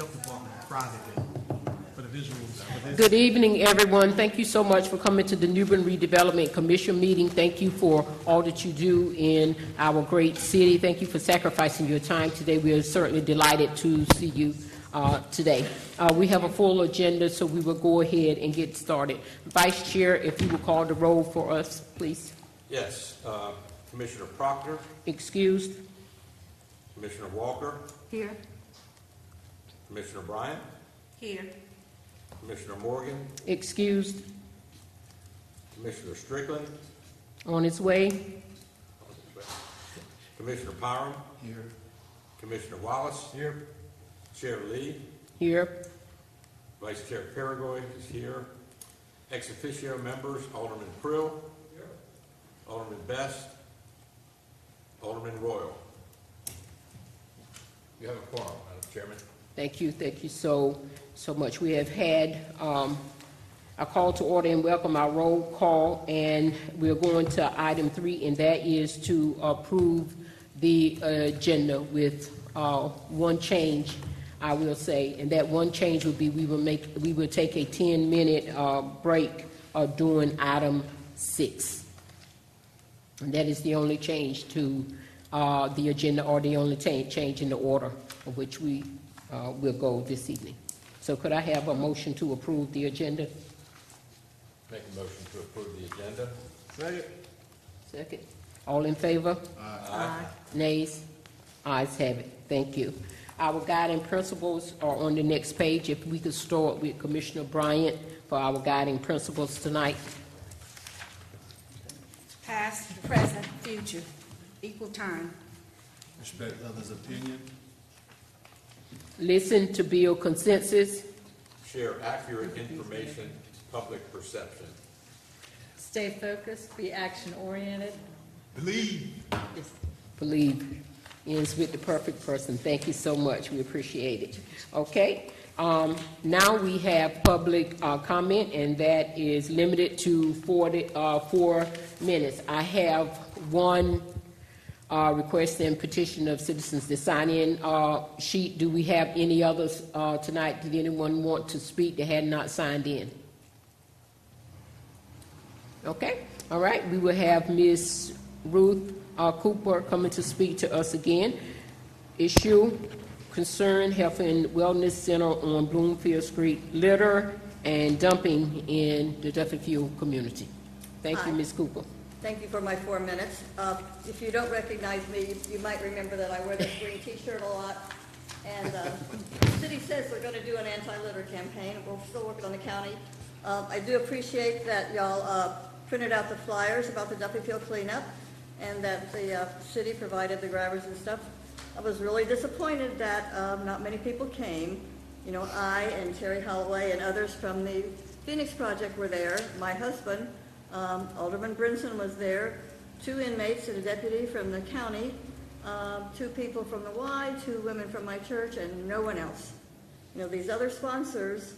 health department Friday for the visuals. for this. Good evening, everyone. Thank you so much for coming to the New Bern Redevelopment Commission meeting. Thank you for all that you do in our great city. Thank you for sacrificing your time today. We are certainly delighted to see you uh, today. Uh, We have a full agenda, so we will go ahead and get started. Vice Chair, if you will call the roll for us, please. Yes, uh, Commissioner Proctor, Excused? Commissioner Walker, Here. Commissioner Bryant, Here. Commissioner Morgan, Excused? Commissioner Strickland, On its way? Commissioner Parham, Here. Commissioner Wallace, Here. Chair Lee, Here. Vice Chair Paragoy is here. Ex officio members, Alderman Prill. Here. Alderman Best. Alderman Royal. You have a quorum, Madam Chairman. Thank you, thank you so, so much. We have had um, a call to order and welcome our roll call, and we're going to item three, and that is to approve the agenda with uh, one change, I will say, and that one change would be we will make, we will take a 10-minute uh, break uh, during item six. And that is the only change to uh, the agenda, or the only change in the order of which we uh, will go this evening. So could I have a motion to approve the agenda? Make a motion to approve the agenda. Second. Second. All in favor? Aye. Nays? Ayes have it. Thank you. Our guiding principles are on the next page. If we could start with Commissioner Bryant for our guiding principles tonight. Past, present, future, equal time. Respect others' opinion. Listen to build consensus. Share accurate information, public perception. Stay focused, be action-oriented. Believe. believe ends with the perfect person. Thank you so much. We appreciate it. Okay? Um, now we have public uh, comment, and that is limited to 40, uh, four minutes. I have one uh, request and petition of citizens to sign in uh, sheet. Do we have any others uh, tonight? Did anyone want to speak that had not signed in? Okay, all right, we will have Ms. Ruth uh, Cooper coming to speak to us again. Issue, concern, Health and Wellness Center on Bloomfield Street, litter and dumping in the Duffyfield community. Thank you, Hi. Ms. Cooper. Thank you for my four minutes. Uh, If you don't recognize me, you might remember that I wear this green T-shirt a lot. And uh, the city says they're going to do an anti-litter campaign, we're still working on the county. Uh, I do appreciate that y'all uh, printed out the flyers about the Duffyfield cleanup, and that the uh, city provided the grabbers and stuff. I was really disappointed that um, not many people came. You know, I and Terry Holloway and others from the Phoenix Project were there. My husband, um, Alderman Brinson was there, two inmates and a deputy from the county, um, two people from the Y, two women from my church, and no one else. You know, these other sponsors,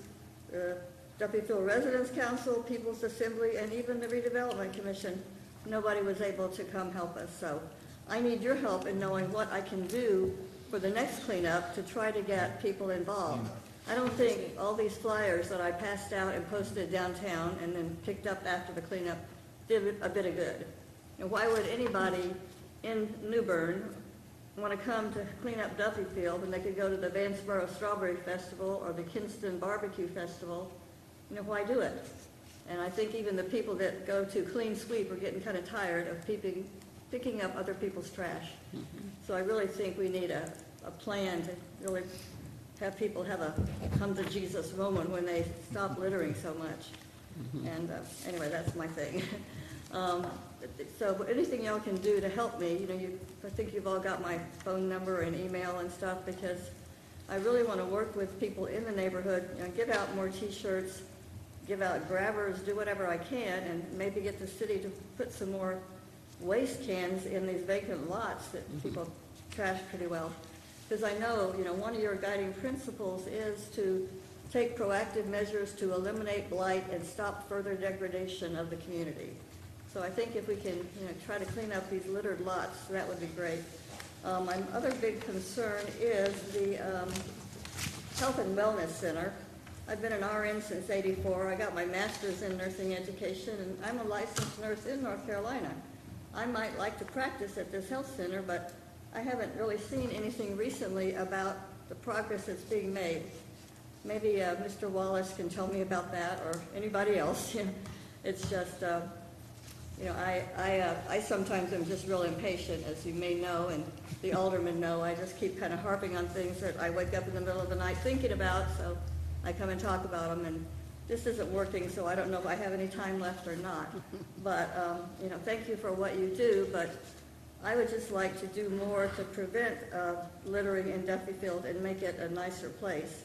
uh, Duffyfield Residents Council, People's Assembly, and even the Redevelopment Commission, nobody was able to come help us. So I need your help in knowing what I can do for the next cleanup to try to get people involved. I don't think all these flyers that I passed out and posted downtown and then picked up after the cleanup did a bit of good. And why would anybody in New Bern want to come to clean up Duffy Field when they could go to the Vanceboro Strawberry Festival or the Kinston Barbecue Festival? You know, why do it? And I think even the people that go to clean sweep are getting kind of tired of peeping, picking up other people's trash. Mm-hmm. So I really think we need a, a plan to really have people have a come to Jesus moment when they stop littering so much. And uh, anyway, that's my thing. Um, So anything y'all can do to help me, you know, you, I think you've all got my phone number and email and stuff because I really want to work with people in the neighborhood, you know, give out more T-shirts, give out grabbers, do whatever I can, and maybe get the city to put some more waste cans in these vacant lots that people trash pretty well. Because I know, you know, one of your guiding principles is to take proactive measures to eliminate blight and stop further degradation of the community. So I think if we can, you know, try to clean up these littered lots, that would be great. Um, my other big concern is the, um, Health and Wellness Center. I've been an RN since '84. I got my master's in nursing education, and I'm a licensed nurse in North Carolina. I might like to practice at this health center, but I haven't really seen anything recently about the progress that's being made. Maybe uh, Mr. Wallace can tell me about that, or anybody else. It's just, uh, you know, I, I, uh, I sometimes am just real impatient, as you may know, and the aldermen know. I just keep kind of harping on things that I wake up in the middle of the night thinking about, so I come and talk about them, and this isn't working, so I don't know if I have any time left or not. But, um, you know, thank you for what you do, but I would just like to do more to prevent uh, littering in Duffyfield and make it a nicer place.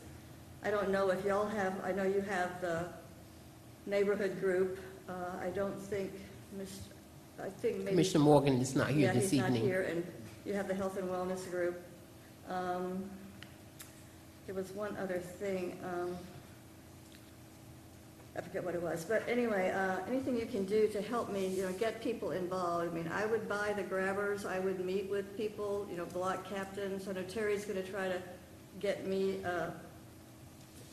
I don't know if y'all have, I know you have the neighborhood group. Uh, I don't think, Mis- I think maybe. Commissioner Morgan is not here Yeah, this he's not evening. here, and you have the health and wellness group. Um, There was one other thing, um, I forget what it was, but anyway, uh, anything you can do to help me, you know, get people involved. I mean, I would buy the grabbers, I would meet with people, you know, block captains. I know Terry's gonna try to get me uh,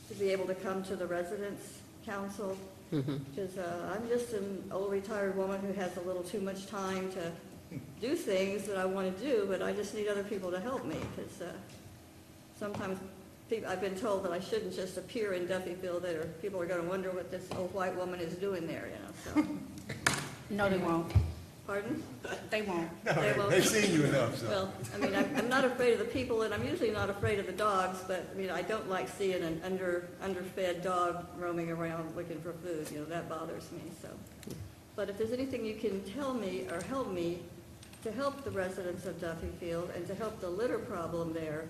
to be able to come to the residents' council. Because uh, I'm just an old retired woman who has a little too much time to do things that I want to do, but I just need other people to help me, because uh, sometimes I've been told that I shouldn't just appear in Duffyfield, that or people are going to wonder what this old white woman is doing there, you know, so, No, they won't. pardon? They won't. They won't- They've seen you enough, so. Well, I mean, I'm, I'm not afraid of the people, and I'm usually not afraid of the dogs, but, I mean, I don't like seeing an under, underfed dog roaming around looking for food, you know, that bothers me, so. But if there's anything you can tell me or help me to help the residents of Duffy Field and to help the litter problem there,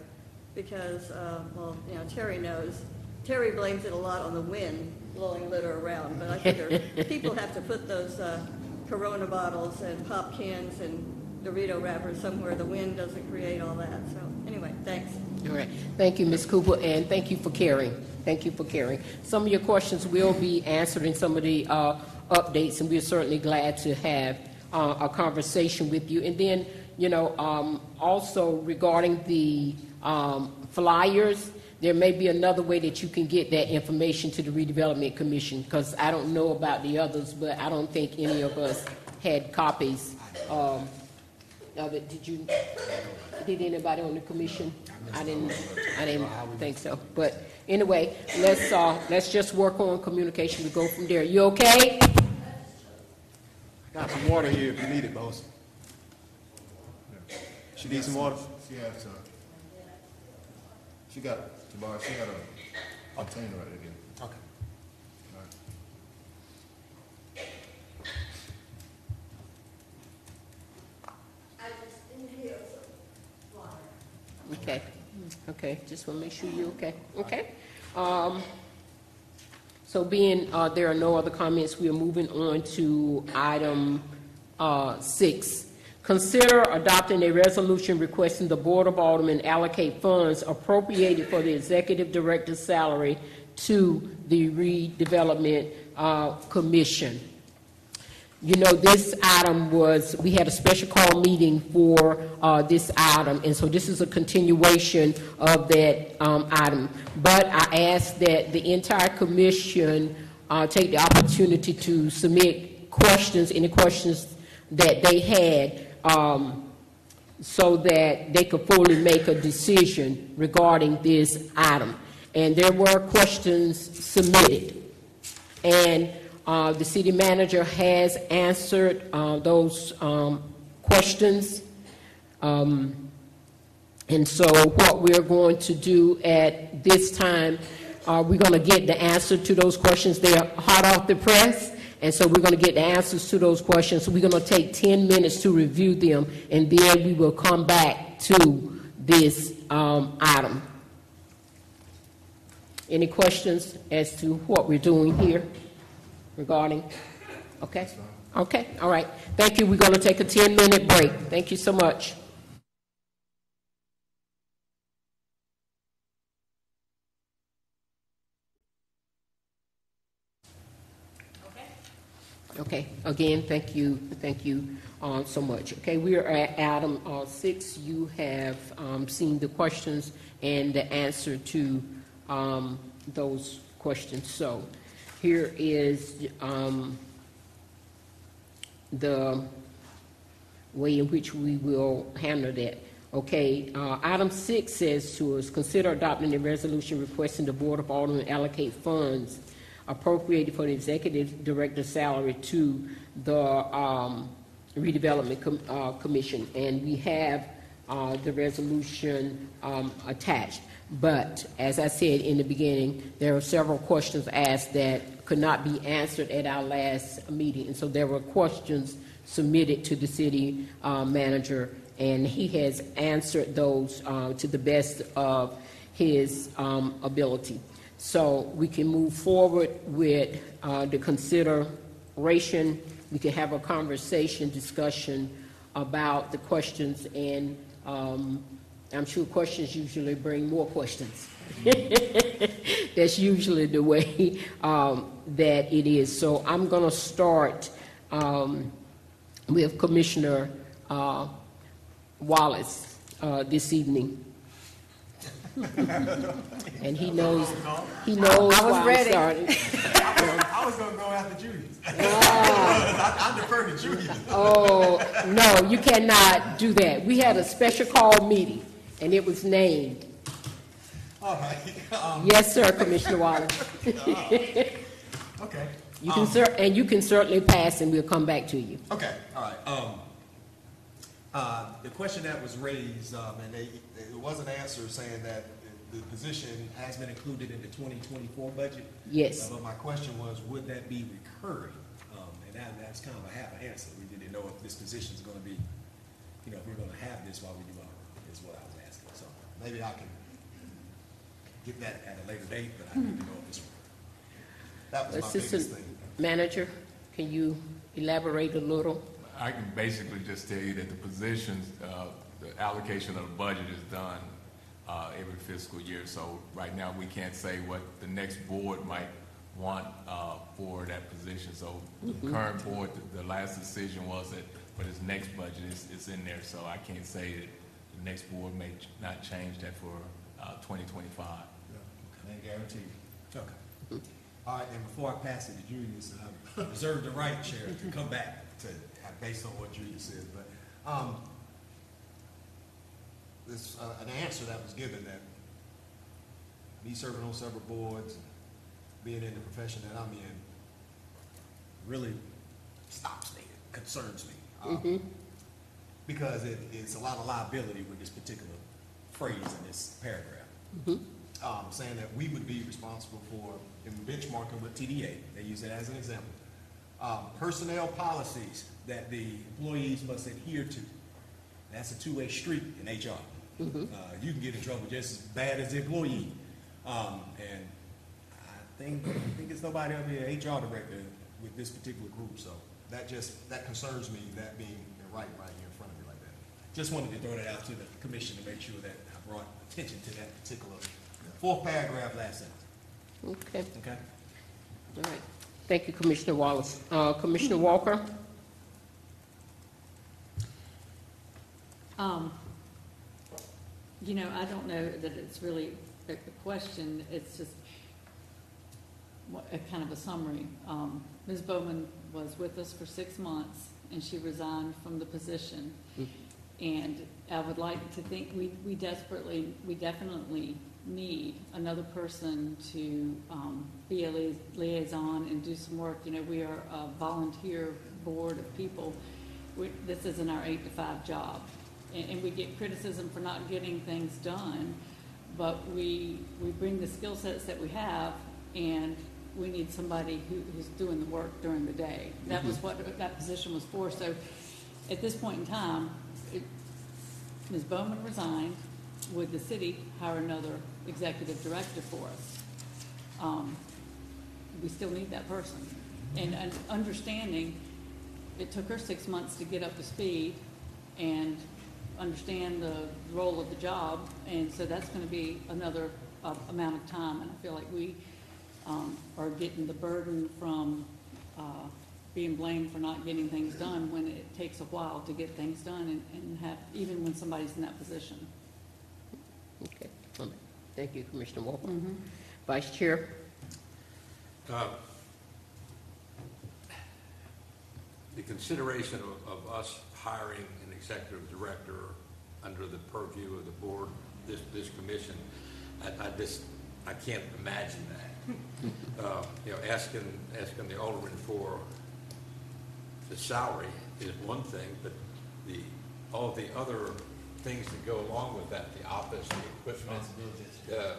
because, uh, well, you know, Terry knows, Terry blames it a lot on the wind blowing litter around, but I figure people have to put those uh, Corona bottles and pop cans and Dorito wrappers somewhere the wind doesn't create all that, so, anyway, thanks. All right. Thank you, Ms. Cooper, and thank you for caring. Thank you for caring. Some of your questions will be answered in some of the uh, updates, and we're certainly glad to have uh, a conversation with you. And then, you know, um, also regarding the um, flyers, there may be another way that you can get that information to the redevelopment commission, because I don't know about the others, but I don't think any of us had copies um, of it. Did you, did anybody on the commission? I didn't, I didn't think so. But anyway, let's, uh, let's just work on communication to go from there. You okay? Got some water here if you need it, boss. She needs some water? She has some. She got, Jabbar, she got a container right again. Okay. Okay, okay, just want to make sure you're okay, okay? Um, So being, uh, there are no other comments, we are moving on to item uh, six. Consider adopting a resolution requesting the Board of Aldermen allocate funds appropriated for the executive director's salary to the redevelopment uh, commission. You know, this item was, we had a special call meeting for uh, this item, and so this is a continuation of that um, item. But I ask that the entire commission uh, take the opportunity to submit questions, any questions that they had, um, so that they could fully make a decision regarding this item. And there were questions submitted. And uh, the city manager has answered uh, those um, questions. Um, And so what we're going to do at this time, uh, we're going to get the answer to those questions. They are hot off the press, and so we're going to get the answers to those questions. So We're going to take 10 minutes to review them, and then we will come back to this um, item. Any questions as to what we're doing here regarding? Okay? Okay, all right. Thank you. We're going to take a 10-minute break. Thank you so much. Okay, again, thank you, thank you uh, so much. Okay, we are at item uh, six. You have um, seen the questions and the answer to um, those questions. So here is um, the way in which we will handle that. Okay, uh, item six says to us, consider adopting a resolution requesting the Board of Aldermen allocate funds appropriated for the executive director's salary to the um, redevelopment Com- uh, commission. And we have uh, the resolution um, attached. But as I said in the beginning, there are several questions asked that could not be answered at our last meeting. And so there were questions submitted to the city uh, manager, and he has answered those uh, to the best of his um, ability. So we can move forward with uh, the consideration. We can have a conversation, discussion about the questions, and um, I'm sure questions usually bring more questions. That's usually the way um, that it is. So I'm going to start um, with Commissioner uh, Wallace uh, this evening. And he knows, he knows I was why I'm ready. starting. I was gonna go after Julius. I, I defer to Julius. Oh, no, you cannot do that. We had a special call meeting, and it was named. All right, um, Yes, sir, Commissioner Wallace. okay. You can Um, cer, and you can certainly pass, and we'll come back to you. Okay, all right. Um, uh, the question that was raised, um, and they, it wasn't answered saying that the position has been included in the twenty twenty-four budget. Yes. Uh, But my question was, would that be recurring? Um, and that, that's kind of a half an answer. We didn't know if this position's gonna be, you know, if we're gonna have this while we do our, is what I was asking. So maybe I can get that at a later date, but I need to know if it's, that was my biggest Assistant thing. Manager, can you elaborate a little? I can basically just tell you that the positions, uh, the allocation of the budget is done uh, every fiscal year. So right now, we can't say what the next board might want uh, for that position. So the current board, the- the last decision was that for this next budget, it's, it's in there. So I can't say that the next board may ch- not change that for uh, 2025. Can't guarantee you. Okay. All right, and before I pass it to Julius, I reserve the right, Chair, to come back to, based on what Julius said, but, um, this, uh, an answer that was given that me serving on several boards, and being in the profession that I'm in, really stops me, concerns me. Um, Because it, it's a lot of liability with this particular phrase in this paragraph. Um, saying that we would be responsible for, in benchmarking with TDA, they use it as an example, um, personnel policies that the employees must adhere to. That's a two-way street in HR. Uh, you can get in trouble just as bad as the employee. Um, and I think, I think it's nobody up here, HR director, with this particular group, so that just, that concerns me, that being right, right here in front of me like that. Just wanted to throw that out to the commission to make sure that I brought attention to that particular fourth paragraph last sentence, Okay, okay? all right. Thank you, Commissioner Wallace. Uh, Commissioner Walker? You know, I don't know that it's really a question, it's just a kind of a summary. Um, Ms. Bowman was with us for six months, and she resigned from the position. And I would like to think, we, we desperately, we definitely need another person to, um, be a lia- liaison and do some work. You know, we are a volunteer board of people. We, this isn't our eight to five job. And, and we get criticism for not getting things done, but we, we bring the skill sets that we have, and we need somebody who, who's doing the work during the day. That was what that position was for. So at this point in time, it, Ms. Bowman resigned. Would the city hire another executive director for us? Um, we still need that person. And, and understanding, it took her six months to get up to speed and understand the role of the job, and so that's gonna be another, uh, amount of time, and I feel like we, um, are getting the burden from, uh, being blamed for not getting things done when it takes a while to get things done and, and have, even when somebody's in that position. Okay. Thank you, Commissioner Walker. Vice Chair? Uh, The consideration of, of us hiring an executive director under the purview of the board, this, this commission, I, I just, I can't imagine that. Uh, You know, asking, asking the alderman for the salary is one thing, but the, all the other things that go along with that, the office, the equipment, uh,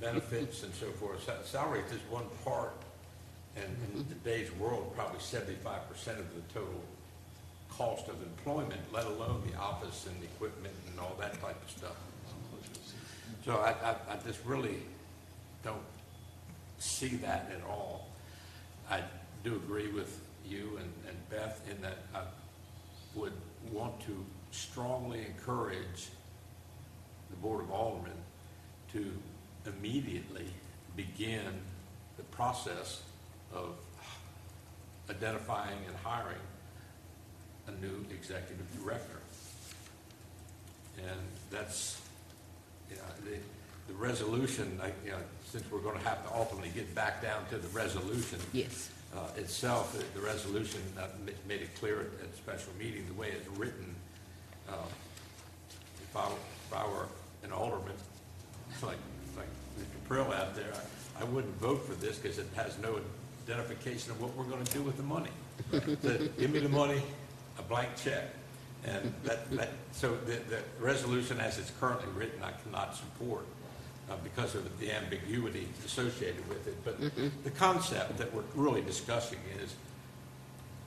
benefits and so forth, Sa- salary is just one part. And in today's world, probably seventy-five percent of the total cost of employment, let alone the office and the equipment and all that type of stuff. So I, I, I just really don't see that at all. I do agree with you and, and Beth in that I would want to strongly encourage the Board of Aldermen to immediately begin the process of identifying and hiring a new executive director. And that's, you know, the, the resolution, like, you know, since we're gonna have to ultimately get back down to the resolution, Yes. uh, itself, the- the resolution uh, ma- made it clear at at special meeting, the way it's written, uh, if I, if I were an alderman, like, like Mr. Prill out there, I I wouldn't vote for this because it has no identification of what we're going to do with the money. Give me the money, a blank check. And that, that, so the, the resolution as it's currently written, I cannot support uh, because of the ambiguity associated with it. But the concept that we're really discussing is,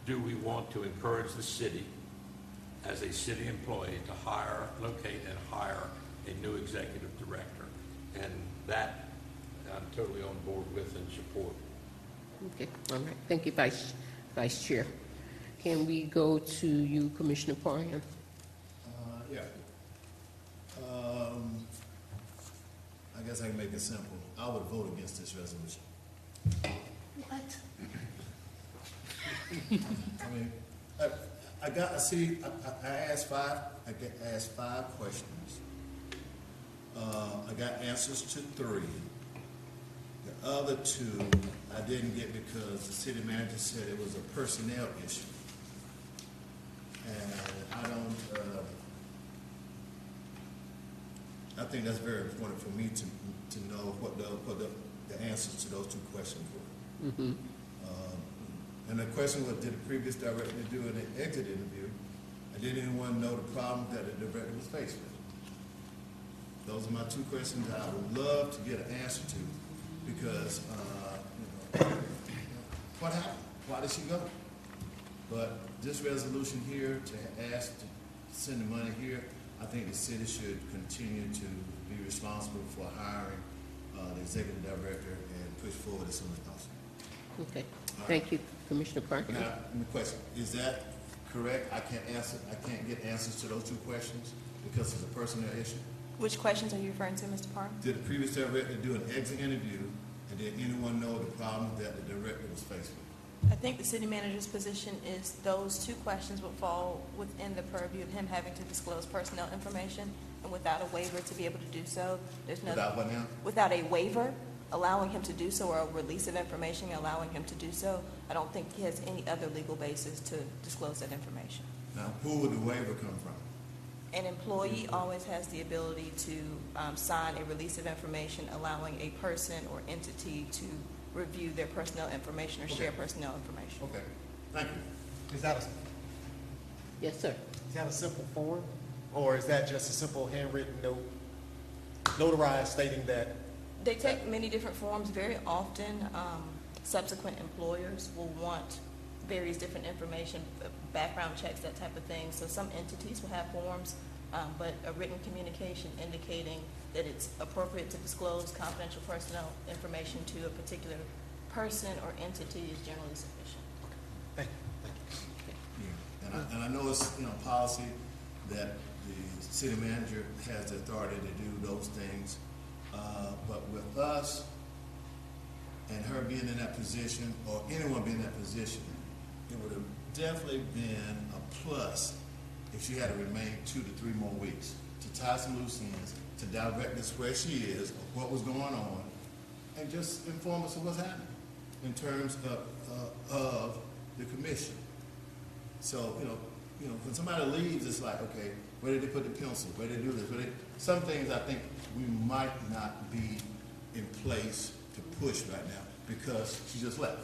do we want to encourage the city as a city employee to hire, locate and hire a new executive director? And that I'm totally on board with and support. Okay, all right. Thank you, Vice, Vice Chair. Can we go to you, Commissioner Parham? Uh, yeah. Um, I guess I can make it simple. I would vote against this resolution. What? I mean, I, I got, I see, I, I- I asked five, I get asked five questions. Uh, I got answers to three. The other two, I didn't get because the city manager said it was a personnel issue. And I don't, uh, I think that's very important for me to, to know what the, what the, the answers to those two questions were. Um, And the question was, did the previous director do an exit interview? And did anyone know the problem that the director was faced with? Those are my two questions I would love to get an answer to, because, uh, you know, what happened? Why did she go? But this resolution here to ask to send the money here, I think the city should continue to be responsible for hiring, uh, the executive director and push forward as soon as possible. Okay, thank you, Commissioner Parham. Now, the question, is that correct? I can't answer, I can't get answers to those two questions because it's a personnel issue? Which questions are you referring to, Mr. Parham? Did the previous director do an exit interview, and did anyone know the problem that the director was faced with? I think the city manager's position is those two questions would fall within the purview of him having to disclose personnel information, and without a waiver to be able to do so, there's no. Without what now? Without a waiver allowing him to do so, or a release of information allowing him to do so, I don't think he has any other legal basis to disclose that information. Now, who would the waiver come from? An employee always has the ability to um, sign a release of information allowing a person or entity to review their personnel information or share Okay. personnel information. Okay, thank you. Is that a, Yes, sir. is that a simple form? Or is that just a simple handwritten note notarized stating that, They take many different forms. Very often, um, subsequent employers will want various different information, background checks, that type of thing. So some entities will have forms, um, but a written communication indicating that it's appropriate to disclose confidential personnel information to a particular person or entity is generally sufficient. thank you, thank you. Yeah, and I, and I know it's, you know, policy that the city manager has the authority to do those things. Uh, but with us and her being in that position, or anyone being in that position, it would have definitely been a plus if she had to remain two to three more weeks. to tie some loose ends, to direct us where she is, what was going on, and just inform us of what's happening in terms of, uh, of the commission. So, you know, you know, when somebody leaves, it's like, okay, where did they put the pencil? Where did they do this? Where some things I think we might not be in place to push right now because she just left.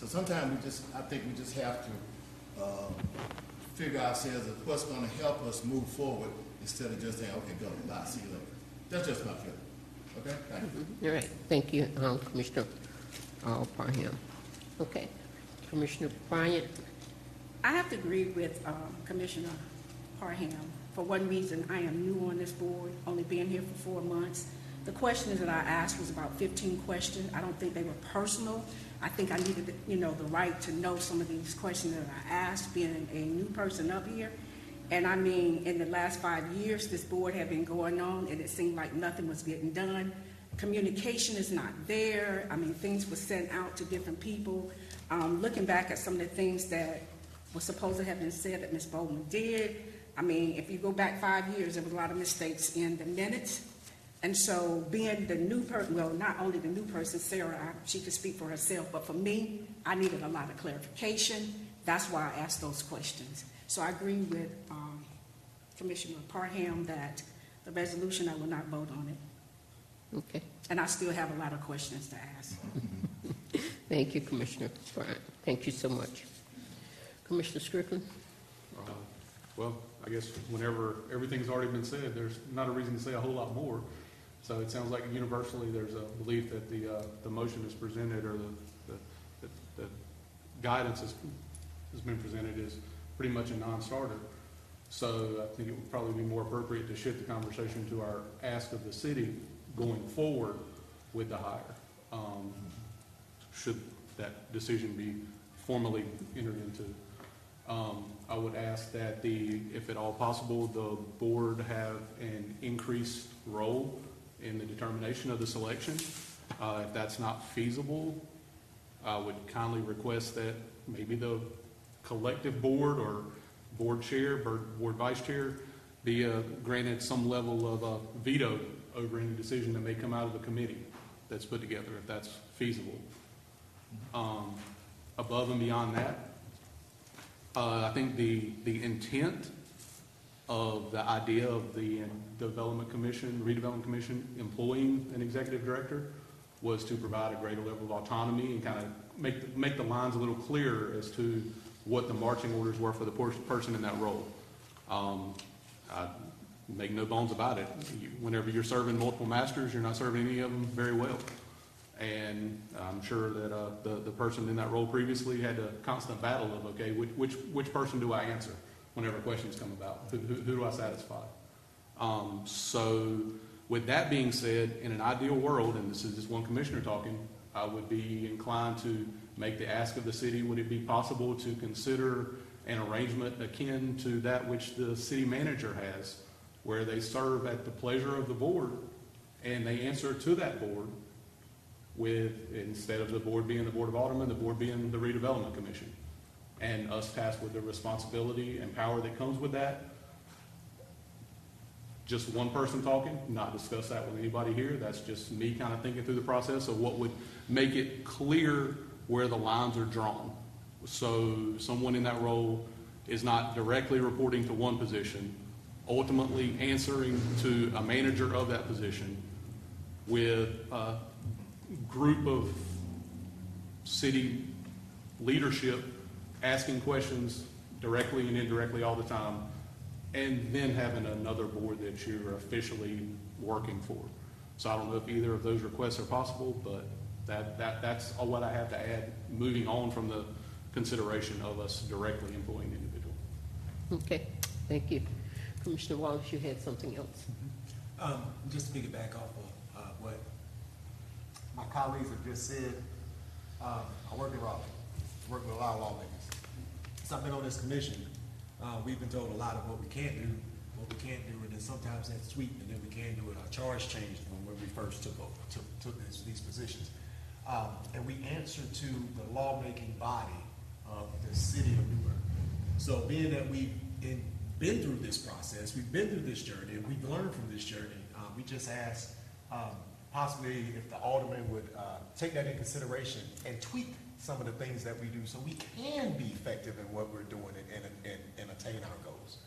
So sometimes we just, I think we just have to, um, figure ourselves of what's gonna help us move forward instead of just saying, okay, go, bye, see you later. That's just my feeling. Okay? Thank you. All right, thank you, um, Commissioner uh, Parham. Okay, Commissioner Bryant? I have to agree with um, Commissioner Parham. For one reason, I am new on this board, only being here for four months. The questions that I asked was about 15 questions. I don't think they were personal. I think I needed, you know, the right to know some of these questions that I asked, being a new person up here. And I mean, in the last five years, this board had been going on, and it seemed like nothing was getting done. Communication is not there. I mean, things were sent out to different people. Um, looking back at some of the things that were supposed to have been said that Ms. Bowman did, I mean, if you go back five years, there was a lot of mistakes in the minutes. And so being the new person, well, not only the new person, Sarah, I- she could speak for herself, but for me, I needed a lot of clarification. That's why I asked those questions. So I agree with um, Commissioner Parham that the resolution, I will not vote on it. Okay, And I still have a lot of questions to ask. thank you, Commissioner Bryant. Thank you so much. Commissioner Strickland? Uh, Well, I guess whenever everything's already been said, there's not a reason to say a whole lot more. So it sounds like universally, there's a belief that the, uh, the motion is presented or the, the, the guidance has, has been presented is pretty much a non-starter. So I think it would probably be more appropriate to shift the conversation to our ask of the city going forward with the hire. Um, Should that decision be formally entered into. Um, I would ask that the, if at all possible, the board have an increased role in the determination of the selection. Uh, if that's not feasible, I would kindly request that maybe the collective board or board chair, board, board vice chair, be uh, granted some level of uh, veto over any decision that may come out of the committee that's put together, if that's feasible. Um, above and beyond that, uh, I think the, the intent of the idea of the Development Commission, Redevelopment Commission employing an executive director was to provide a greater level of autonomy and kind of make, make the lines a little clearer as to what the marching orders were for the person in that role. Um, I make no bones about it. You- Whenever you're serving multiple masters, you're not serving any of them very well. And I'm sure that uh, the, the person in that role previously had a constant battle of, okay, which, which, which person do I answer whenever questions come about? Who, who, who do I satisfy? Um, so with that being said, in an ideal world, and this is just one commissioner talking, I would be inclined to make the ask of the city, would it be possible to consider an arrangement akin to that which the city manager has, where they serve at the pleasure of the board and they answer to that board with, instead of the board being the Board of Aldermen, the board being the redevelopment commission. And us tasked with the responsibility and power that comes with that. Just one person talking, not discuss that with anybody here. That's just me kind of thinking through the process of what would make it clear where the lines are drawn. So someone in that role is not directly reporting to one position, ultimately answering to a manager of that position with a group of city leadership asking questions directly and indirectly all the time, and then having another board that you're officially working for. So I don't know if either of those requests are possible, but that, that, that's all what I have to add, moving on from the consideration of us directly employing the individual. Okay, thank you. Commissioner Wallace, you had something else? Um, just to piggyback off of, uh, what my colleagues have just said, um, I work in Raleigh, work with a lot of lawmakers. Since I've been on this commission, uh, we've been told a lot of what we can't do, what we can't do, and then sometimes that's sweet, and then we can do it. Our charge changed when we first took, over- took, took this, these positions. Um, and we answer to the lawmaking body of the city of New Bern. So being that we in, been through this process, we've been through this journey, and we've learned from this journey. Um, we just ask, um, possibly if the alderman would, uh, take that in consideration and tweak some of the things that we do so we can be effective in what we're doing and, and, and, attain our goals.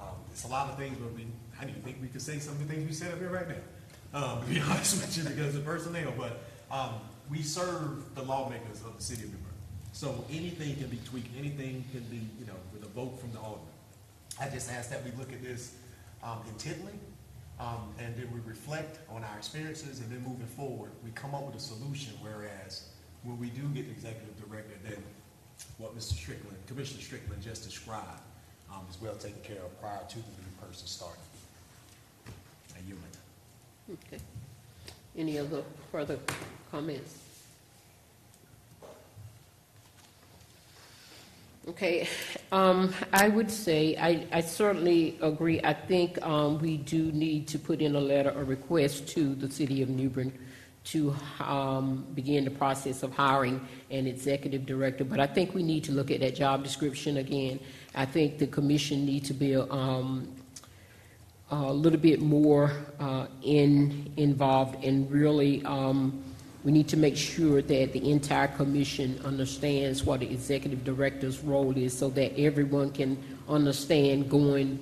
Um, it's a lot of things where we, I didn't think we could say some of the things we said up here right now, um, to be honest with you, because of personnel, but, um, we serve the lawmakers of the city of New Bern. So anything can be tweaked, anything can be, you know, with a vote from the alderman. I just ask that we look at this, um, intently, um, and then we reflect on our experiences, and then moving forward, we come up with a solution, whereas when we do get the executive director, then what Mr. Strickland, Commissioner Strickland just described, um, is well taken care of prior to the new person starting. Yield. Okay. Any other further comments? Okay, um, I would say, I, I certainly agree. I think, um, we do need to put in a letter, a request to the city of New Bern to, um, begin the process of hiring an executive director. But I think we need to look at that job description again. I think the commission need to be, um, a little bit more uh, in, involved and really, um, we need to make sure that the entire commission understands what the executive director's role is so that everyone can understand going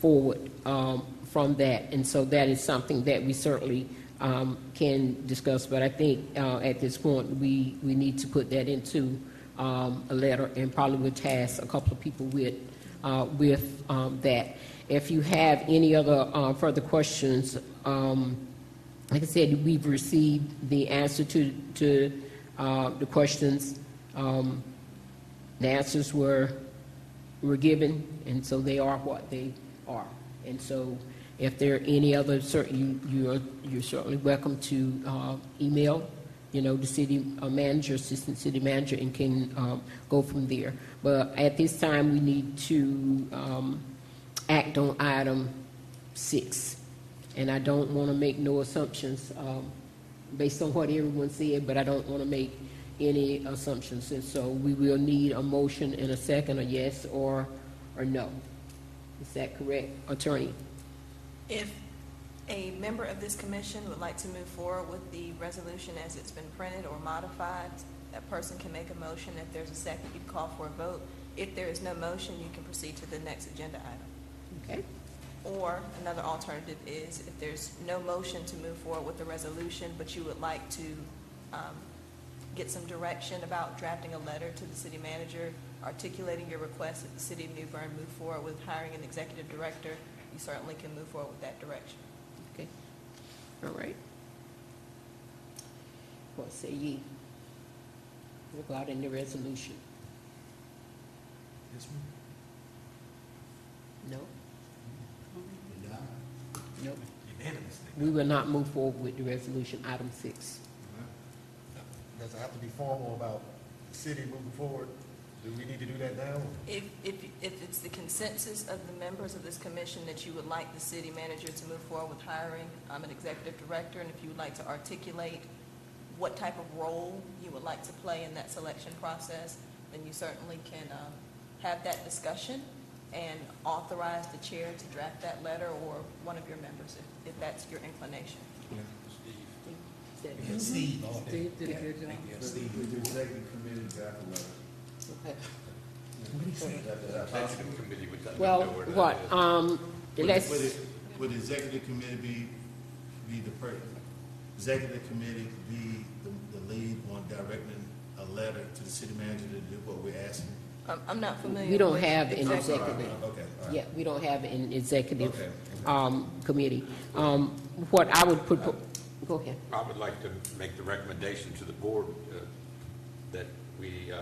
forward um, from that. And so that is something that we certainly um, can discuss, but I think uh, at this point, we, we need to put that into um, a letter and probably would task a couple of people with, uh, with um, that. If you have any other uh, further questions, um, like I said, we've received the answer to, to uh, the questions. Um, The answers were, were given, and so they are what they are. And so if there are any other, cer- you, you are, you're certainly welcome to uh, email, you know, the city uh, manager, assistant city manager, and can um, go from there. But at this time, we need to um, act on item six. And I don't want to make no assumptions um, based on what everyone said, but I don't want to make any assumptions. And so we will need a motion in a second, a yes or, or no. Is that correct, attorney? If a member of this commission would like to move forward with the resolution as it's been printed or modified, that person can make a motion. If there's a second, you'd call for a vote. If there is no motion, you can proceed to the next agenda item. Okay? Or another alternative is if there's no motion to move forward with the resolution, but you would like to um, get some direction about drafting a letter to the city manager, articulating your request that the city of New Bern move forward with hiring an executive director, you certainly can move forward with that direction. Okay. All right. What say ye? Regarding the resolution? Yes, No? ma'am. No. Unanimously. We will not move forward with the resolution, item six. Does it have to be formal about the city moving forward? Do we need to do that now? If, if, if it's the consensus of the members of this commission that you would like the city manager to move forward with hiring um, an executive director, and if you would like to articulate what type of role you would like to play in that selection process, then you certainly can um, have that discussion and authorize the chair to draft that letter or one of your members, if, if that's your inclination. Yeah, Steve. all day. Steve did a good job. Yeah, Steve. The executive committee got the letter. Okay. Executive committee would not Well, know where that what, is. um, Would, let's, would it, would the executive committee be, be the per, executive committee be the, the lead on directing a letter to the city manager to do what we're asking? I'm, I'm not familiar. We don't with have an exactly- executive. Okay, all right. yeah, we don't have an executive, Okay. um, committee. Um, what I would put, go ahead. I would like to make the recommendation to the board uh, that we uh,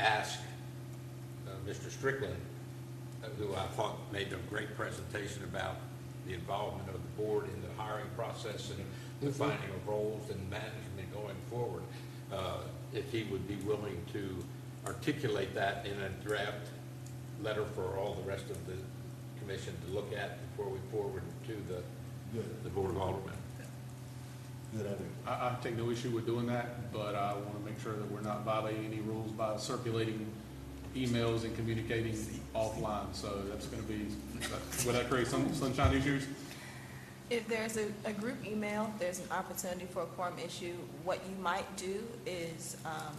ask uh, Mr. Strickland, uh, who I thought made a great presentation about the involvement of the board in the hiring process and the finding of roles and management going forward, uh, if he would be willing to articulate that in a draft letter for all the rest of the commission to look at before we forward to the, Good, the Board of Aldermen. Good idea. I, I take no issue with doing that, but I want to make sure that we're not violating any rules by circulating emails and communicating offline, so that's gonna be, would that create some sunshine issues? If there's a, a group email, there's an opportunity for a quorum issue. What you might do is, um,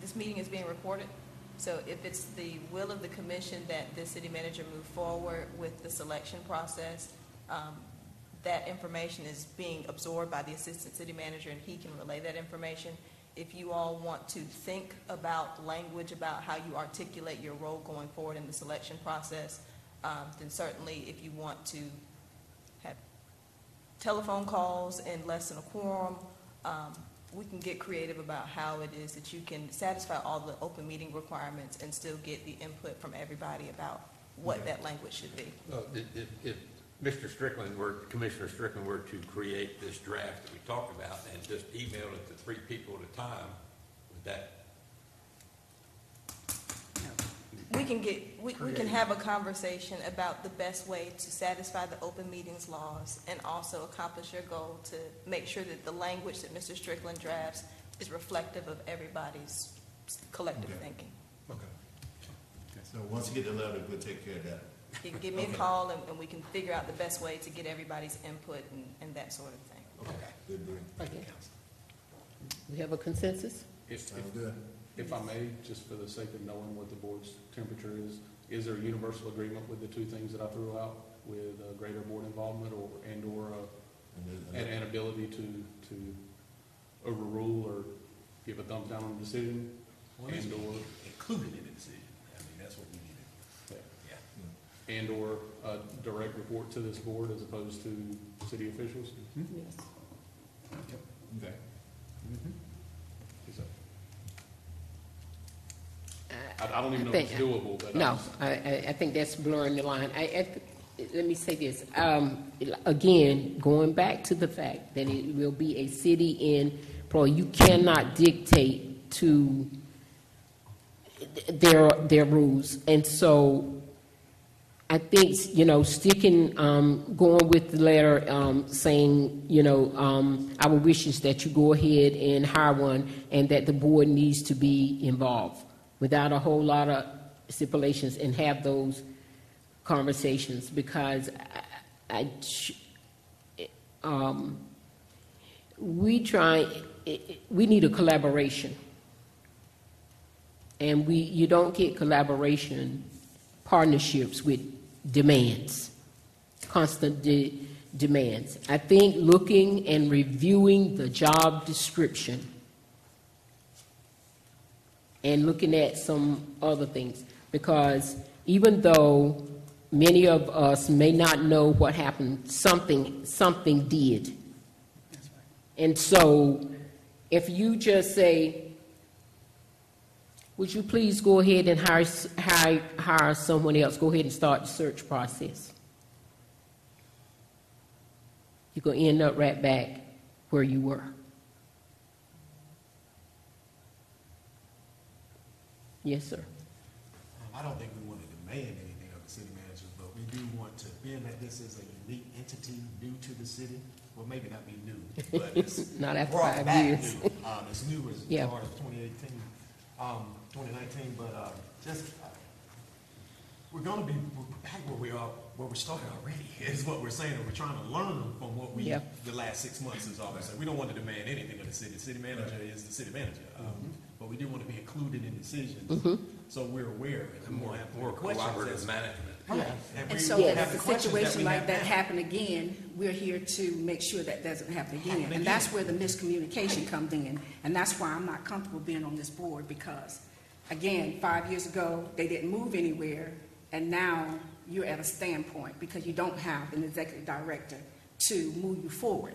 this meeting is being recorded. So if it's the will of the commission that the city manager move forward with the selection process, um, that information is being absorbed by the assistant city manager and he can relay that information. If you all want to think about language about how you articulate your role going forward in the selection process, um, then certainly if you want to have telephone calls in less than a quorum. Um, We can get creative about how it is that you can satisfy all the open meeting requirements and still get the input from everybody about what that language should be. Well, Mr. Strickland were, Commissioner Strickland were to create this draft that we talked about and just email it to three people at a time, would that, We can get, we, we can have a conversation about the best way to satisfy the open meetings laws and also accomplish your goal to make sure that the language that Mr. Strickland drafts is reflective of everybody's collective Okay. thinking. Okay. So once you get the letter, we'll take care of that. You can give me a call and, and we can figure out the best way to get everybody's input and, and that sort of thing. Okay. Good deal. Okay. We have a consensus? If, Sounds if, good. if I may, just for the sake of knowing what the board's temperature is, is there a universal agreement with the two things that I threw out with uh, greater board involvement or, and/or, uh, And and, and ability to, to overrule or give a thumbs down on the decision Well, it's and/or, Included in the decision. I mean, that's what we needed. Yeah. and/or a direct report to this board as opposed to city officials? Mm-hmm. Yes. Okay. Mm-hmm. Is that- uh, I, I don't even know I if it's think- doable, but. I No, just- I, I, I think that's blurring the line. I, I, let me say this, um, again, going back to the fact that it will be a city in, pro, you cannot dictate to their, their rules. And so I think, you know, sticking, um, going with the letter, um, saying, you know, um, our wishes that you go ahead and hire one and that the board needs to be involved without a whole lot of stipulations and have those conversations because I, I um, we try, we need a collaboration. And we, you don't get collaboration partnerships with demands, constant de- demands. I think looking and reviewing the job description and looking at some other things, because even though many of us may not know what happened, something, something did. And so, if you just say, would you please go ahead and hire, hire, hire someone else, go ahead and start the search process. You're gonna end up right back where you were. Yes, sir. Um, I don't think we want to demand anything of the city manager, but we do want to, being that this is a unique entity new to the city, well, maybe not be new, but it's. Not after five back years. new. Um, it's new as Yeah. far as twenty eighteen, um, twenty nineteen, but, uh, just, uh, we're gonna be back where we are, where we started already, is what we're saying, and we're trying to learn from what we, Yeah. the last six months is all I'm saying. We don't want to demand anything of the city, city manager is the city manager, um, Mm-hmm. but we do want to be included in decisions, so we're aware, and we'll have more questions collaborative as- management? Right. And And we so have if a questions that situation like that now. happen again, we're here to make sure that doesn't happen again. And that's where the miscommunication comes in. And that's why I'm not comfortable being on this board because, again, five years ago, they didn't move anywhere. And now you're at a standpoint because you don't have an executive director to move you forward.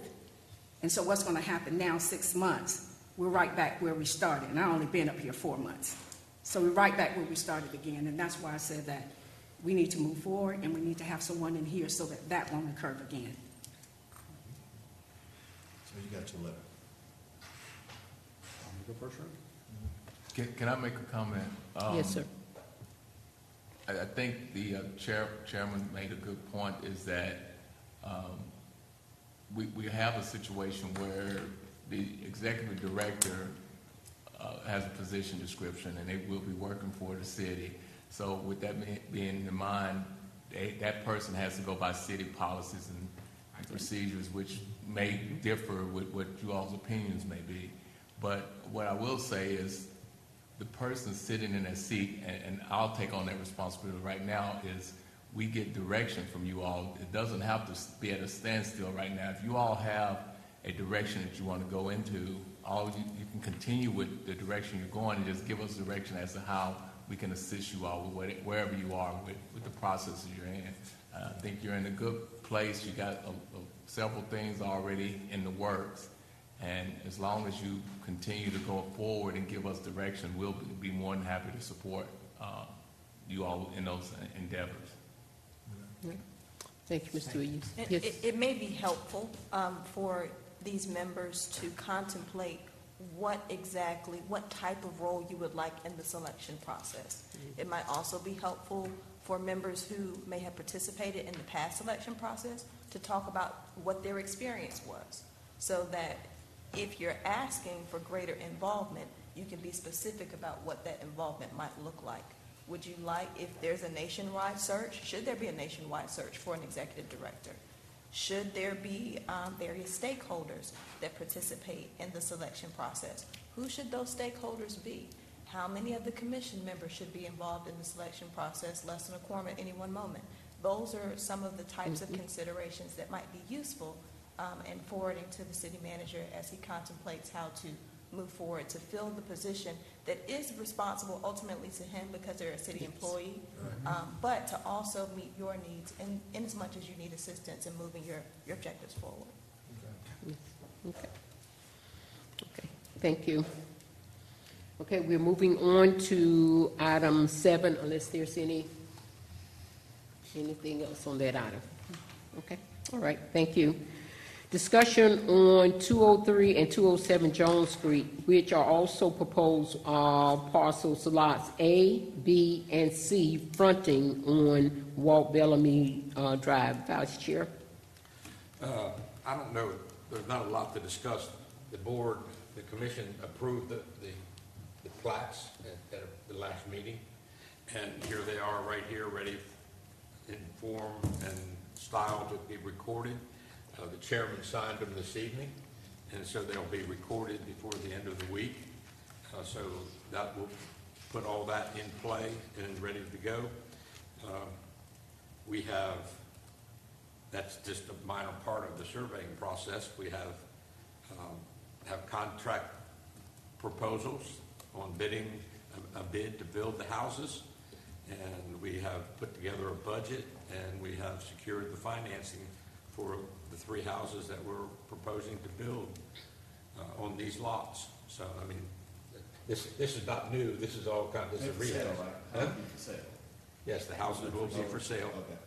And so what's going to happen now, six months, we're right back where we started. And I've only been up here four months. So we're right back where we started again. And that's why I said that we need to move forward and we need to have someone in here so that that won't occur again. So you got your letter. Go first, Rick? Mm-hmm. Can, can I make a comment? Yes, Um, sir. I, I think the uh, chair, chairman made a good point, is that, um, we, we have a situation where the executive director, uh, uh, has a position description, and they will be working for the city. So with that be- being in mind, they, that person has to go by city policies and procedures, which may differ with what you all's opinions may be. But what I will say is, the person sitting in that seat, and, and I'll take on that responsibility right now, is we get direction from you all. It doesn't have to be at a standstill right now. If you all have a direction that you want to go into, all you, you can continue with the direction you're going and just give us direction as to how we can assist you all with what- wherever you are with, with the processes you're in. Uh, I think you're in a good place. You got a, a, several things already in the works. And as long as you continue to go forward and give us direction, we'll be more than happy to support uh, you all in those endeavors. Thank you, Mr. Williams. It, Yes. it, it may be helpful, um, for these members to contemplate what exactly, what type of role you would like in the selection process. It might also be helpful for members who may have participated in the past selection process to talk about what their experience was, so that if you're asking for greater involvement, you can be specific about what that involvement might look like. Would you like, if there's a nationwide search, should there be a nationwide search for an executive director? Should there be um, various stakeholders that participate in the selection process? Who should those stakeholders be? How many of the commission members should be involved in the selection process, less than a quorum at any one moment? Those are some of the types of considerations that might be useful um, in forwarding to the city manager as he contemplates how to move forward to fill the position that is responsible ultimately to him because they're a city employee, um, but to also meet your needs in, in as much as you need assistance in moving your, your objectives forward. Okay. Okay, thank you. Okay, we're moving on to item seven, unless there's any, anything else on that item. Okay, all right, thank you. Discussion on 203 and 207 Jones Street, which are also proposed uh, parcels lots A, B, and C fronting on Walt Bellamy uh, Drive. Vice Chair? Uh, I don't know, there's not a lot to discuss. The board, the commission approved the, the the plats at, at the last meeting, and here they are right here, ready in form and style to be recorded. Uh, The chairman signed them this evening, and so they'll be recorded before the end of the week. Uh, So that will put all that in play and ready to go. Uh, We have that's just a minor part of the surveying process. We have, um, have contract proposals on bidding, a- a bid to build the houses. And we have put together a budget and we have secured the financing for the three houses that we're proposing to build uh, on these lots. So, I mean, this, this is not new. This is all kind, this is For sale, rehab. right? Huh? That'd be for sale. Yes, the houses will be for sale. Okay.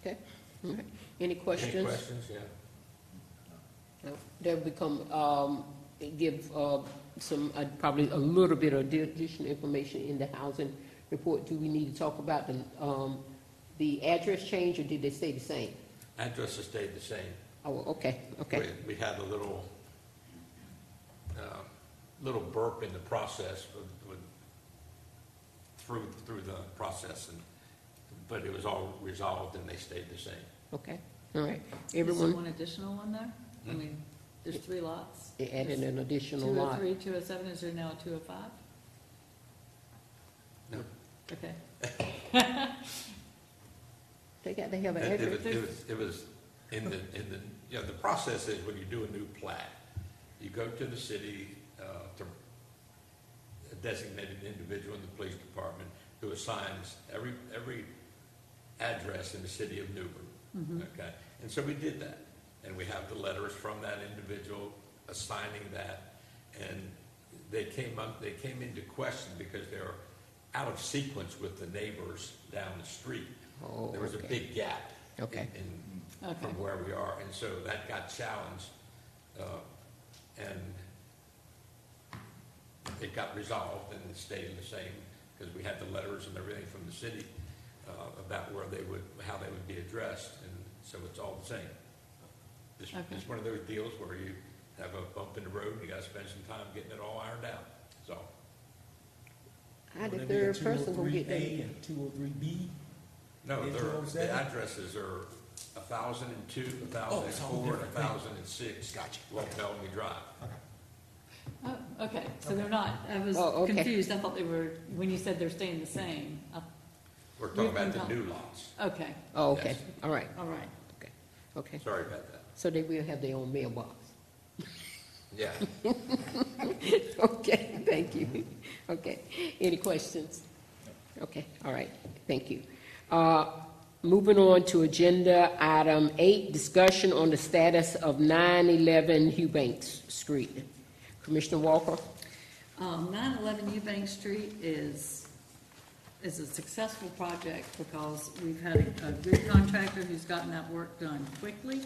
Okay, all right. Any Any questions? questions? Yeah. No. They'll become, um, give, uh, some, uh, probably a little bit of additional information in the housing report. Do we need to talk about the, um, the address change, or did they stay the same? Address has stayed the same. Oh, okay, okay, We we had a little, uh, little burp in the process with, with, through, through the process, and, but it was all resolved and they stayed the same. okay, all right. Is there Everyone, one additional one there? I Hmm? mean, there's three lots. they added an additional Two oh lot. three, two oh seven, is there now a two oh five? No. Okay. They got, they have an It it address? was, it was, it was in the, in the, you know, the process is when you do a new plat, you go to the city, uh, to a designated individual in the police department who assigns every, every address in the city of New Bern. Okay, and so we did that, and we have the letters from that individual assigning that, and they came up, they came into question because they're out of sequence with the neighbors down the street. Oh, There was a okay. big gap. Okay. in- Okay. From where we are, and so that got challenged, uh, and it got resolved and it stayed the same, because we had the letters and everything from the city, uh, about where they would, how they would be addressed, and so it's all the same. It's, Okay. it's one of those deals where you have a bump in the road, and you gotta spend some time getting it all ironed out, so. How the Would it be a third person gonna get 203A that? and two oh three B? No, Into they're, the seven? addresses are a thousand and two, a Oh, thousand and it's all four, and a different things. thousand and six. Gotcha. Long Bellamy Drive. Oh, okay, so they're not, I was Oh, okay. confused, I thought they were, when you said they're staying the same. I- We're talking about the new com- lots. Okay, Oh, okay, Yes. all right, all right. okay, okay. Sorry about that. So they will have their own mailbox. Yeah. Okay, thank you. Okay, any questions? Okay, all right, thank you. Uh, Moving on to agenda item eight, discussion on the status of 911 Eubanks Street. Commissioner Walker? Um, 911 Eubank Street is, is a successful project because we've had a good contractor who's gotten that work done quickly.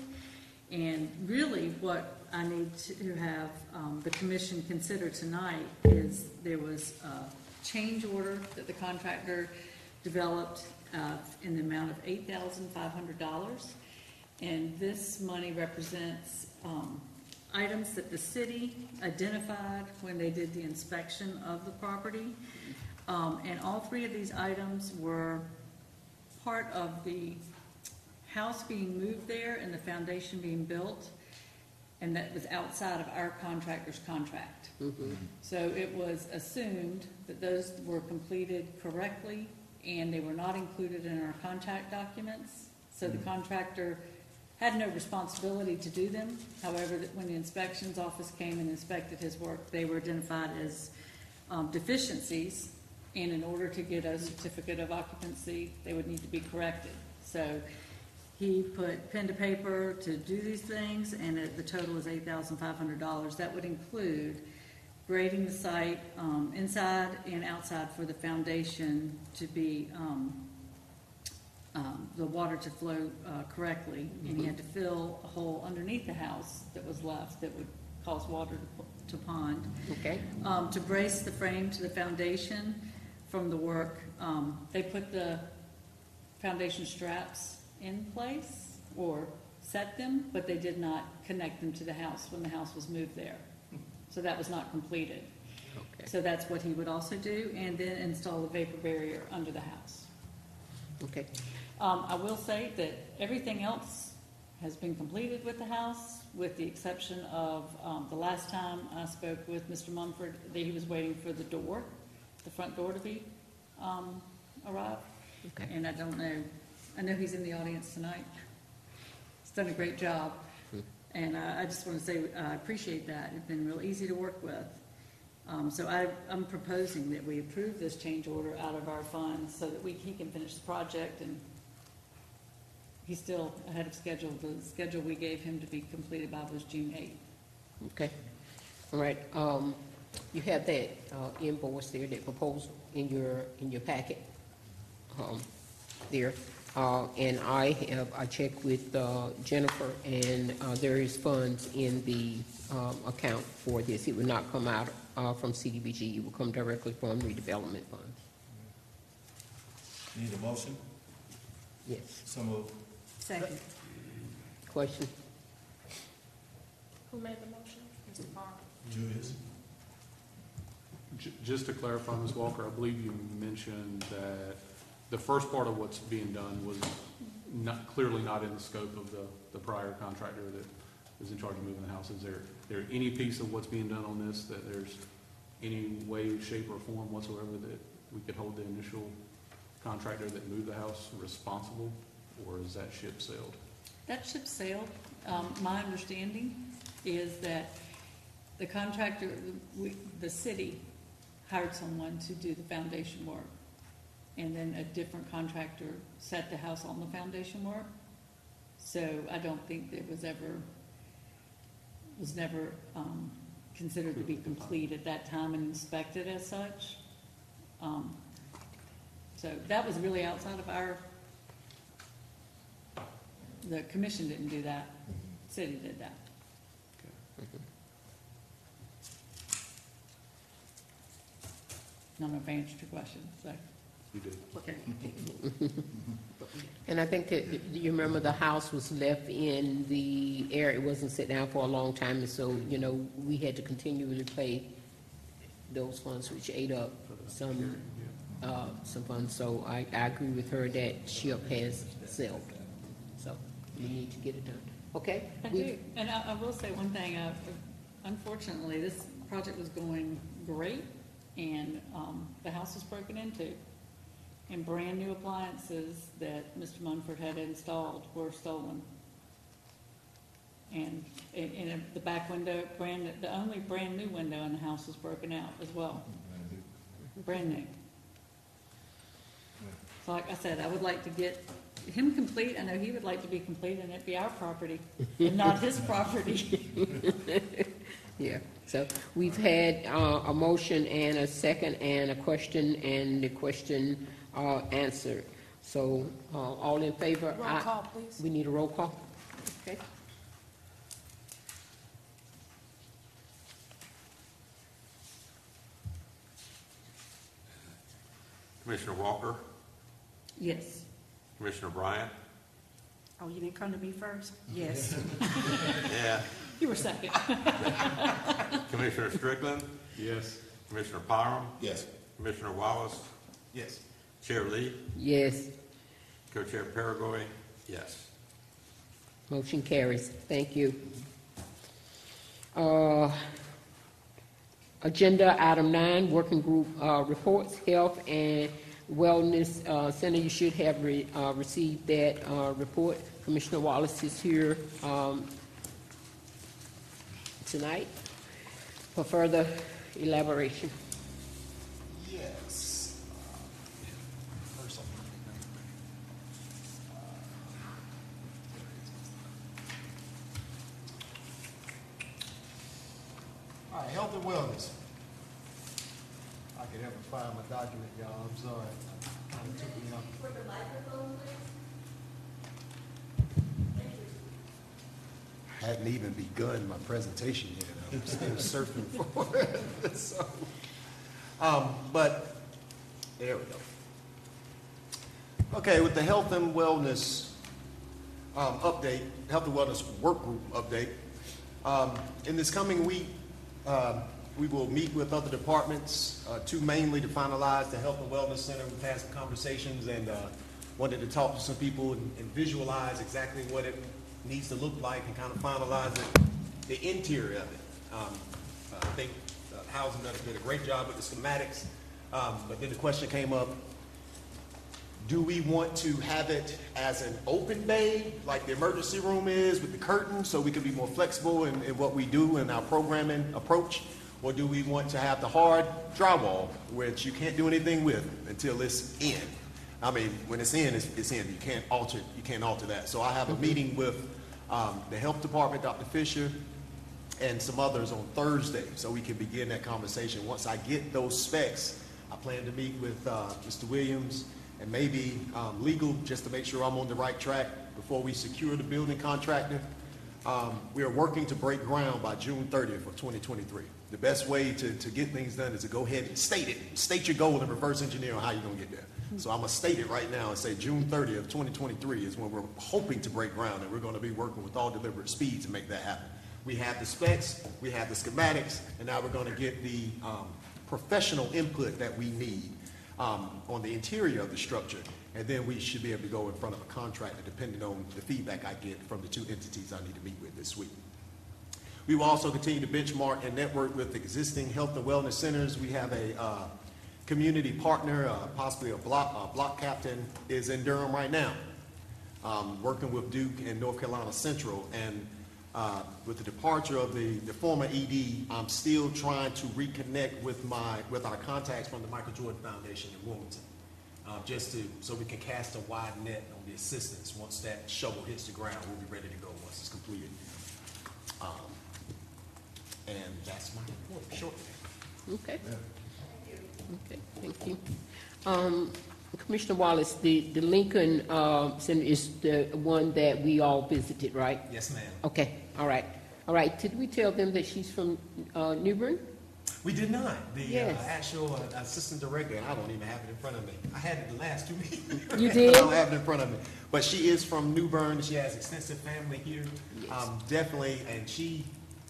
And really, what I need to have um, the commission consider tonight is there was a change order that the contractor developed uh, in the amount of $8,500. And this money represents um, items that the city identified when they did the inspection of the property. Um, And all three of these items were part of the house being moved there and the foundation being built, and that was outside of our contractor's contract. So it was assumed that those were completed correctly, and they were not included in our contract documents. So the contractor had no responsibility to do them. However, that when the inspections office came and inspected his work, they were identified as um, deficiencies, and in order to get a certificate of occupancy, they would need to be corrected. So he put pen to paper to do these things, and it- the total is eight thousand five hundred dollars. That would include grading the site, um, inside and outside for the foundation to be, um, um, the water to flow, uh, correctly. And he had to fill a hole underneath the house that was left that would cause water to, to pond Okay, um, to brace the frame to the foundation from the work. Um, they put the foundation straps in place or set them, but they did not connect them to the house when the house was moved there. So that was not completed. okay, So that's what he would also do, and then install a vapor barrier under the house. okay. Um, I will say that everything else has been completed with the house, with the exception of, um, the last time I spoke with Mr. Mumford, that he was waiting for the door, the front door to be, um, arrived. Okay. And I don't know, I know he's in the audience tonight. He's done a great job. And I, I just want to say, I appreciate that. It's been real easy to work with. Um, so I, I'm proposing that we approve this change order out of our funds so that we, he can finish the project and he's still ahead of schedule. The schedule we gave him to be completed by was June eighth. Okay, all right, um, you have that, uh, invoice there, that proposal in your, in your packet, um, there. Uh, and I have, I checked with, uh, Jennifer, and, uh, there is funds in the, um, account for this. It would not come out, uh, from CDBG, it would come directly from redevelopment funds. Need a motion? Yes, Some of, Second. question? Who made the motion? Mr. Parr? Julius? J- Just to clarify, Ms. Walker, I believe you mentioned that the first part of what's being done was not, clearly not in the scope of the, the prior contractor that is in charge of moving the house. Is there, there any piece of what's being done on this that there's any way, shape, or form whatsoever that we could hold the initial contractor that moved the house responsible, or is that ship sailed? That ship sailed. Um, my understanding is that the contractor, we, the city hired someone to do the foundation work. And then a different contractor set the house on the foundation work. So I don't think it was ever, was never, um, considered to be complete at that time and inspected as such. Um, so that was really outside of our the commission didn't do that, city did that. I don't know if I answered your question, so. You did. Okay. And I think that, do you remember the house was left in the area, it wasn't sit down for a long time, and so, you know, we had to continually pay those funds, which ate up some, uh, some funds, so I, I agree with her that SHIP has sold. So, we need to get it done. Okay? I We- do, and I, I will say one thing, uh, unfortunately, this project was going great, and, um, the house was broken into. And brand-new appliances that Mr. Munford had installed were stolen. And, and, and the back window, brand, the only brand-new window in the house was broken out as well, brand new. So like I said, I would like to get him complete, I know he would like to be complete, and it be our property, and not his property. Yeah, so we've had, uh, a motion and a second and a question, and the question, uh, answered. So, uh, all in favor? Roll Aye. call, please. We need a roll call? Okay. Commissioner Walker, Yes. Commissioner Bryant, Oh, you didn't come to me first? Yes. yeah, You were second. Commissioner Strickland, Yes. Commissioner Byram, Yes. Commissioner Wallace, Yes. Chair Lee, Yes, Co-Chair Paragoy, yes. motion carries. Thank you. Uh, Agenda item nine, working group, uh, reports, health and wellness, uh, center, you should have re, uh, received that, uh, report. Commissioner Wallace is here, um, tonight for further elaboration. Yes. First off, All right, health and wellness. I can ever find my document, y'all, I'm sorry. Kind of took me off. Hadn't even begun my presentation yet. I'm still surfing for it. So, um, but, there we go. Okay, with the health and wellness, um, update, health and wellness work group update. Um, in this coming week, um, we will meet with other departments, uh, two mainly to finalize the health and wellness center. We've had some conversations and, uh, wanted to talk to some people and, and visualize exactly what it needs to look like and kind of finalize it, the interior of it. Um, I think uh, Housing done did a great job with the schematics, um, but then the question came up, do we want to have it as an open bay, like the emergency room is with the curtain, so we can be more flexible in, in what we do in our programming approach? Or do we want to have the hard drywall, which you can't do anything with until it's in? I mean, when it's in, it's, it's in. You can't alter, you can't alter that. So I have a meeting with, um, the health department, Dr. Fisher, and some others on Thursday, so we can begin that conversation. Once I get those specs, I plan to meet with, uh, Mr. Williams and maybe, um, legal, just to make sure I'm on the right track before we secure the building contractor. Um, we are working to break ground by June thirtieth of twenty twenty-three. The best way to, to get things done is to go ahead and state it. State your goal and reverse engineer on how you're gonna get there. So I'm gonna state it right now and say June thirtieth, of twenty twenty-three is when we're hoping to break ground, and we're gonna be working with all deliberate speed to make that happen. We have the specs, we have the schematics, and now we're gonna get the, um, professional input that we need, um, on the interior of the structure. And then we should be able to go in front of a contractor, depending on the feedback I get from the two entities I need to meet with this week. We will also continue to benchmark and network with existing health and wellness centers. We have a uh, community partner, uh, possibly a block, a block captain, is in Durham right now, um, working with Duke and North Carolina Central. And uh, with the departure of the, the former ED, I'm still trying to reconnect with my, with our contacts from the Michael Jordan Foundation in Wilmington, uh, just to, so we can cast a wide net on the assistance. Once that shovel hits the ground, we'll be ready to go once it's completed. Um, and that's my report, short. Okay. Okay, thank you. Um, Commissioner Wallace, the, the Lincoln, uh, Center is the one that we all visited, right? Yes, ma'am. Okay, all right. All right, did we tell them that she's from, uh, New Bern? We did not. The uh, Yes. actual uh, assistant director, and I don't even have it in front of me. I had it the last two meetings. You did? I don't have it in front of me. But she is from New Bern. She has extensive family here. Um, definitely, and she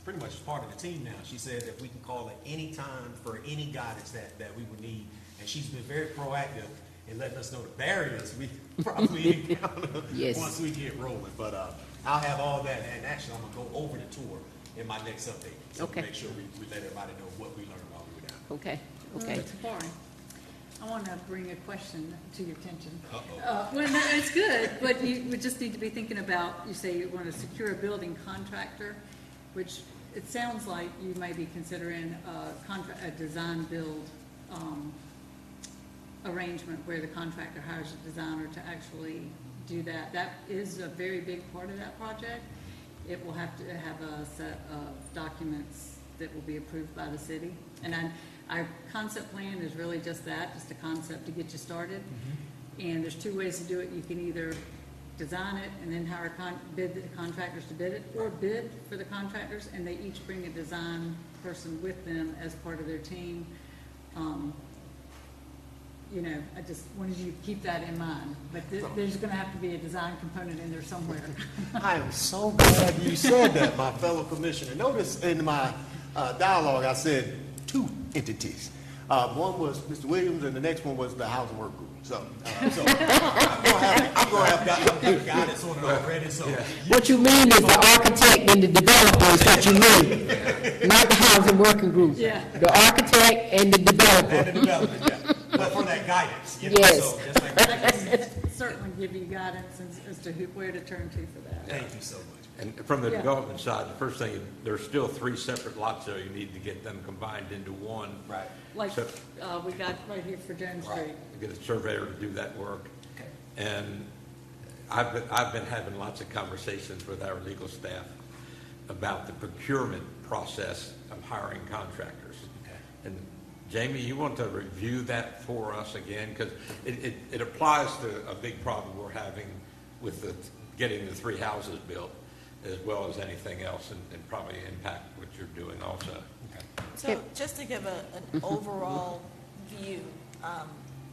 pretty much is part of the team now. She said that we can call at any time for any guidance that, that we would need. And she's been very proactive in letting us know the barriers we probably encounter Yes. once we get rolling. But, uh, I'll have all that, and actually, I'm gonna go over the tour in my next update. So Okay. Make sure we, we let everybody know what we learned while we were down. Okay, okay. Mr. Barr, I want to bring a question to your attention. Uh-oh. Uh, Well, no, it's good, but you would just need to be thinking about, you say you want to secure a building contractor, which it sounds like you may be considering a contract, a design-build um, arrangement where the contractor hires a designer to actually do that. That is a very big part of that project. It will have to have a set of documents that will be approved by the city. And I, our concept plan is really just that, just a concept to get you started. And there's two ways to do it. You can either design it and then hire con, bid the contractors to bid it, or bid for the contractors, and they each bring a design person with them as part of their team. Um, you know, I just wanted you to keep that in mind, but there, there's gonna have to be a design component in there somewhere. I am so glad you said that, my fellow commissioner. Notice in my uh, dialogue, I said two entities. Uh, One was Mr. Williams, and the next one was the Housing Work Group. So, uh, so I'm gonna have, I'm gonna have got- I've got guidance on it already, so. What you mean is the architect and the developer is what you mean, not the housing working group. Yeah. The architect and the And the developer. development, yeah. But for that guidance, you know, Yes. so just like- I can certainly give you guidance as, as to who, where to turn to for that. Thank you so much. And from the Yeah. development side, the first thing, there's still three separate lots there. You need to get them combined into one. Right. Like, So- uh, we got right here for Jones Street. Get a surveyor to do that work. Okay. And I've been, I've been having lots of conversations with our legal staff about the procurement process of hiring contractors. Okay. And Jamie, you want to review that for us again? Because it, it, it applies to a big problem we're having with the, getting the three houses built, as well as anything else, and, and probably impact what you're doing also. So just to give a, an overall view, um,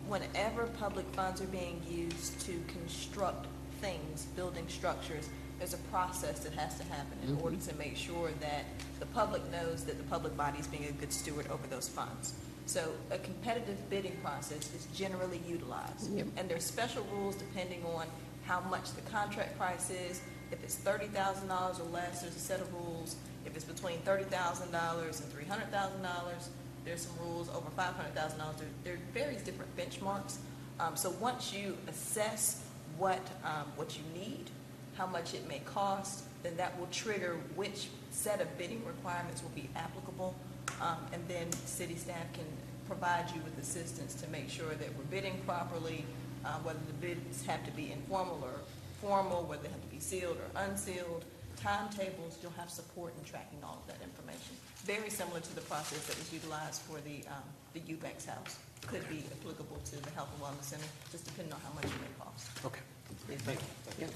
whenever public funds are being used to construct things, building structures, there's a process that has to happen in order to make sure that the public knows that the public body is being a good steward over those funds. So a competitive bidding process is generally utilized. Yep. And there's special rules depending on how much the contract price is. If it's thirty thousand dollars or less, there's a set of rules. If it's between thirty thousand dollars and three hundred thousand dollars, there's some rules over five hundred thousand dollars. There, there are various different benchmarks. Um, so once you assess what, um, what you need, how much it may cost, then that will trigger which set of bidding requirements will be applicable. Um, and then city staff can provide you with assistance to make sure that we're bidding properly, uh, whether the bids have to be informal or formal, whether they have to be sealed or unsealed, timetables, you'll have support in tracking all of that information. Very similar to the process that was utilized for the, um, the Eubanks House. Could be applicable to the Health and Wellness Center, just depending on how much it may cost. Okay. Thank you. Yep.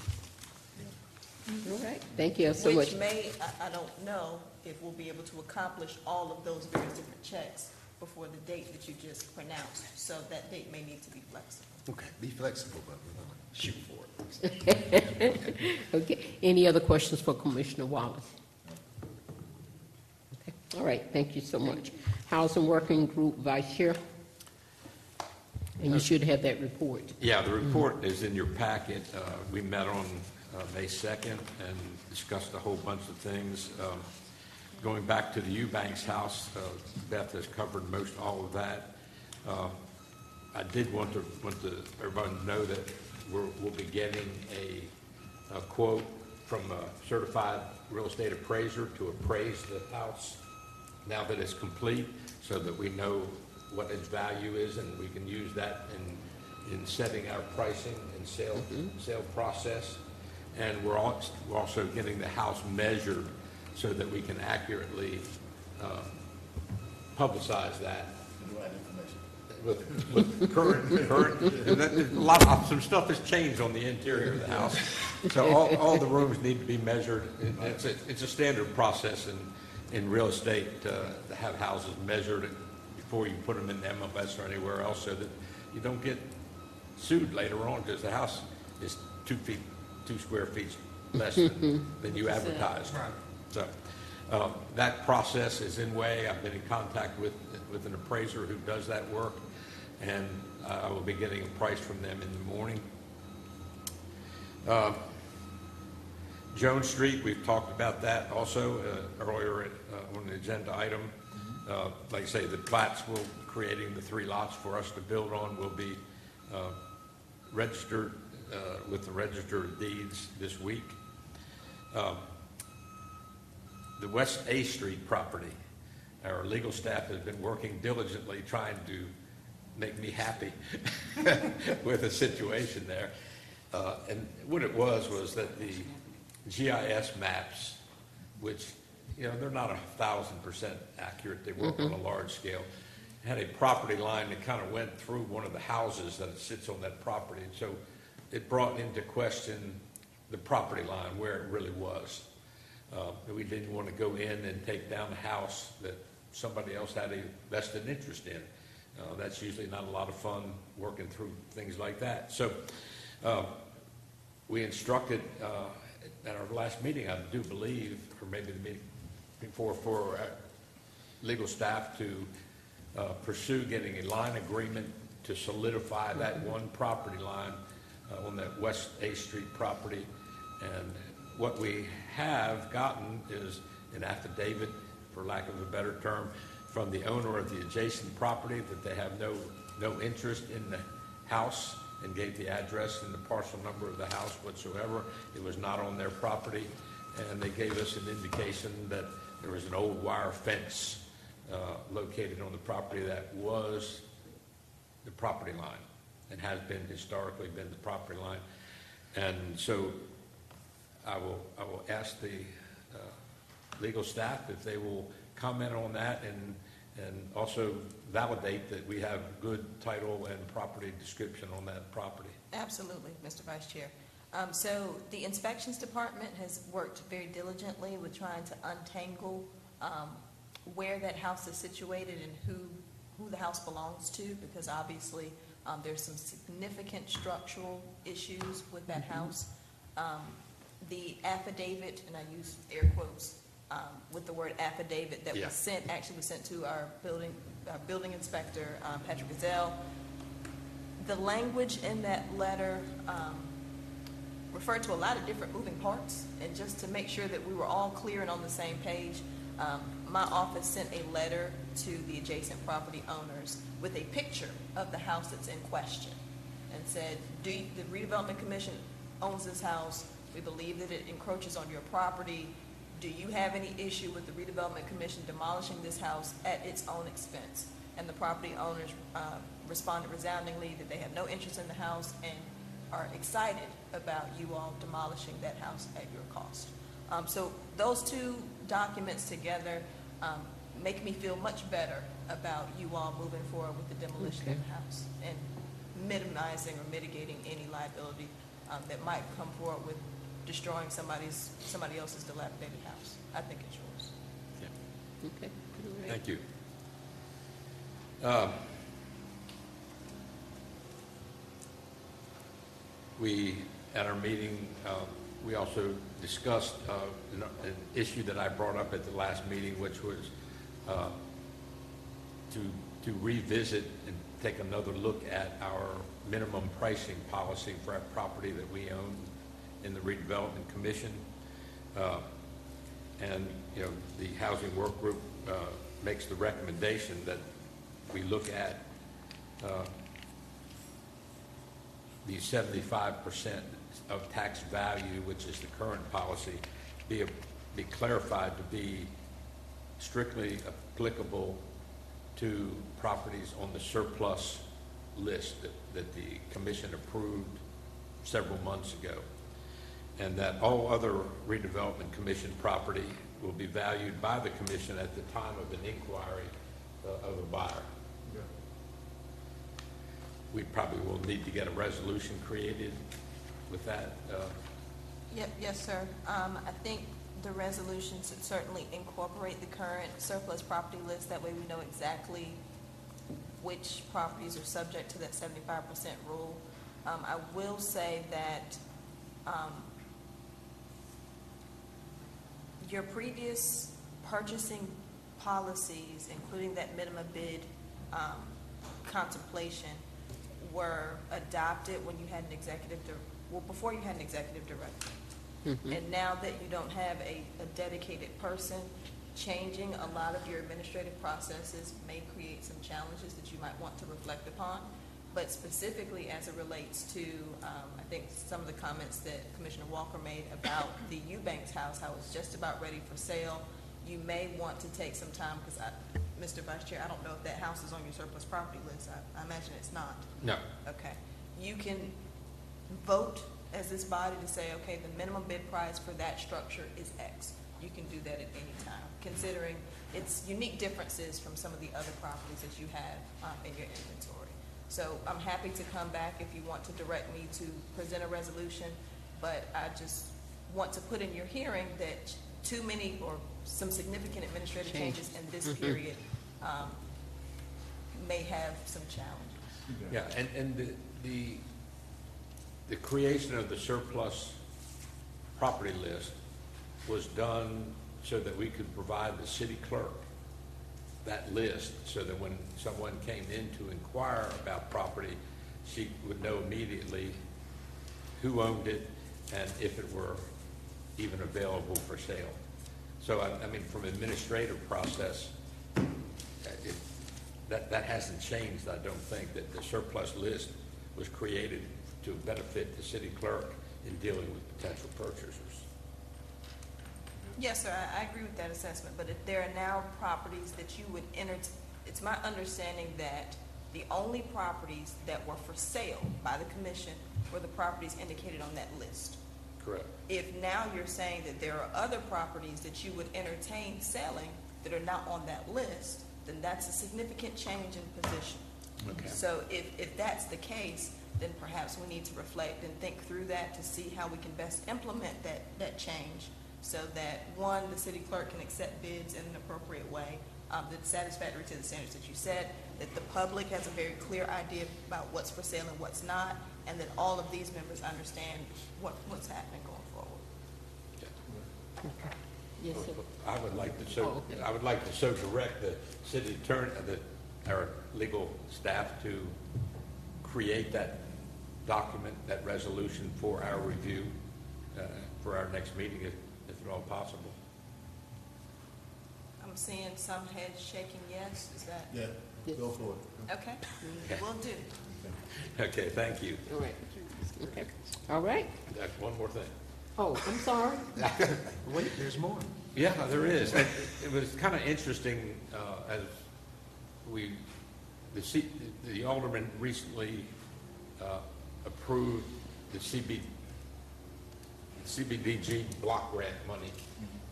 All right, thank you so much. Which may, I, I don't know if we'll be able to accomplish all of those various different checks before the date that you just pronounced. So that date may need to be flexible. Okay, be flexible, but we're gonna shoot for it. Okay, any other questions for Commissioner Wallace? Okay, All right, thank you so much. Housing Working Group Vice Chair? And you should have that report. Yeah, the report is in your packet. Uh, We met on uh, May 2nd and discussed a whole bunch of things. Um, Going back to the Eubanks house, uh, Beth has covered most all of that. Uh, I did want to, want to, everybody to know that we're, we'll be getting a, a quote from a certified real estate appraiser to appraise the house now that it's complete, so that we know what its value is, and we can use that in, in setting our pricing and sale, sale process. And we're also, we're also getting the house measured so that we can accurately, uh, publicize that Right information. with, with current, current, and that- a lot, of- some stuff has changed on the interior of the house. So all, all the rooms need to be measured, and it's a, it's a standard process, and, in real estate, uh, to have houses measured before you put them in the MLS or anywhere else so that you don't get sued later on because the house is two feet, two square feet less than, than you advertised. Right. So, uh, that process is in way. I've been in contact with, with an appraiser who does that work, and I will be getting a price from them in the morning. Uh, Jones Street, we've talked about that also uh, earlier uh, on the agenda item. Uh, Like I say, the plats will, creating the three lots for us to build on will be uh, registered uh, with the Register of Deeds this week. The West A Street property, our legal staff has been working diligently trying to make me happy with the situation there. Uh, And what it was, was that the GIS maps, which, you know, they're not a thousand percent accurate, they work on a large scale, had a property line that kind of went through one of the houses that sits on that property. And so it brought into question the property line, where it really was. Uh, We didn't want to go in and take down a house that somebody else had a vested interest in. Uh, That's usually not a lot of fun working through things like that. So uh, we instructed uh, at our last meeting, I do believe, or maybe the meeting before, for legal staff to uh, pursue getting a line agreement to solidify that one property line uh, on that West A Street property. And what we have gotten is an affidavit, for lack of a better term, from the owner of the adjacent property that they have no, no interest in the house and gave the address and the parcel number of the house whatsoever. It was not on their property. And they gave us an indication that there was an old wire fence uh, located on the property that was the property line and has been historically been the property line. And so I will, I will ask the uh, legal staff if they will comment on that and, and also validate that we have good title and property description on that property. Absolutely, Mr. Vice Chair. Um, So the inspections department has worked very diligently with trying to untangle um, where that house is situated and who, who the house belongs to, because obviously um, there's some significant structural issues with that house. Um, The affidavit, and I use air quotes um, with the word affidavit that Yeah. was sent, actually was sent to our building, our building inspector, um, Patrick Gazelle. The language in that letter um, referred to a lot of different moving parts, and just to make sure that we were all clear and on the same page, um, my office sent a letter to the adjacent property owners with a picture of the house that's in question, and said, do, you- the redevelopment commission owns this house, we believe that it encroaches on your property, do you have any issue with the redevelopment commission demolishing this house at its own expense? And the property owners uh, responded resoundingly that they have no interest in the house and are excited about you all demolishing that house at your cost. Um, So those two documents together um, make me feel much better about you all moving forward with the demolition of the house and minimizing or mitigating any liability um, that might come forward with destroying somebody's, somebody else's dilapidated house. I think it's yours. Okay. all right. Thank you. Um, We, at our meeting, uh, we also discussed uh, an an issue that I brought up at the last meeting, which was uh, to to revisit and take another look at our minimum pricing policy for our property that we own in the redevelopment commission. Uh, And, you know, the housing work group uh, makes the recommendation that we look at uh, the seventy-five percent of tax value, which is the current policy, be, be clarified to be strictly applicable to properties on the surplus list that, that the commission approved several months ago. And that all other redevelopment commission property will be valued by the commission at the time of an inquiry uh, of a buyer. We probably will need to get a resolution created with that. uh, Yep, yes, sir. Um, I think the resolution should certainly incorporate the current surplus property list. That way we know exactly which properties are subject to that seventy-five percent rule. Um, I will say that, um, your previous purchasing policies, including that minimum bid, um, contemplation, were adopted when you had an executive, dir- well, before you had an executive director. And now that you don't have a, a dedicated person, changing a lot of your administrative processes may create some challenges that you might want to reflect upon. But specifically as it relates to, um, I think some of the comments that Commissioner Walker made about the Eubanks house, how it's just about ready for sale, you may want to take some time, because Mr. Vice Chair, I don't know if that house is on your surplus property list. I, I imagine it's not. No. Okay. You can vote as this body to say, okay, the minimum bid price for that structure is X. You can do that at any time, considering its unique differences from some of the other properties that you have um, in your inventory. So I'm happy to come back if you want to direct me to present a resolution, but I just want to put in your hearing that too many or some significant administrative Change. changes in this period um, may have some challenges. Yeah, and, and the, the, the creation of the surplus property list was done so that we could provide the city clerk that list, so that when someone came in to inquire about property, she would know immediately who owned it and if it were even available for sale. So, I, I mean, from administrative process, it, that, that hasn't changed, I don't think, that the surplus list was created to benefit the city clerk in dealing with potential purchasers. Yes, sir, I, I agree with that assessment, but if there are now properties that you would enter, it's my understanding that the only properties that were for sale by the commission were the properties indicated on that list. Correct. If now you're saying that there are other properties that you would entertain selling that are not on that list, then that's a significant change in position. Okay. So if, if that's the case, then perhaps we need to reflect and think through that to see how we can best implement that, that change so that, one, the city clerk can accept bids in an appropriate way, um, that's satisfactory to the standards that you set, that the public has a very clear idea about what's for sale and what's not, and that all of these members understand what, what's happening going forward. Yes, sir. I would like to Oh, so, okay. I would like to so direct the city attorney, uh, the, our legal staff to create that document, that resolution for our review, uh, for our next meeting, if, if at all possible. I'm seeing some heads shaking yes, is that, Yeah, go for it. okay? Will do. Okay, thank you. All right. Okay. All right. Uh, One more thing. Oh, I'm sorry. Wait, there's more. Yeah, there is. It it was kind of interesting, uh, as we, the C- the alderman recently uh, approved the CB, CDBG block grant money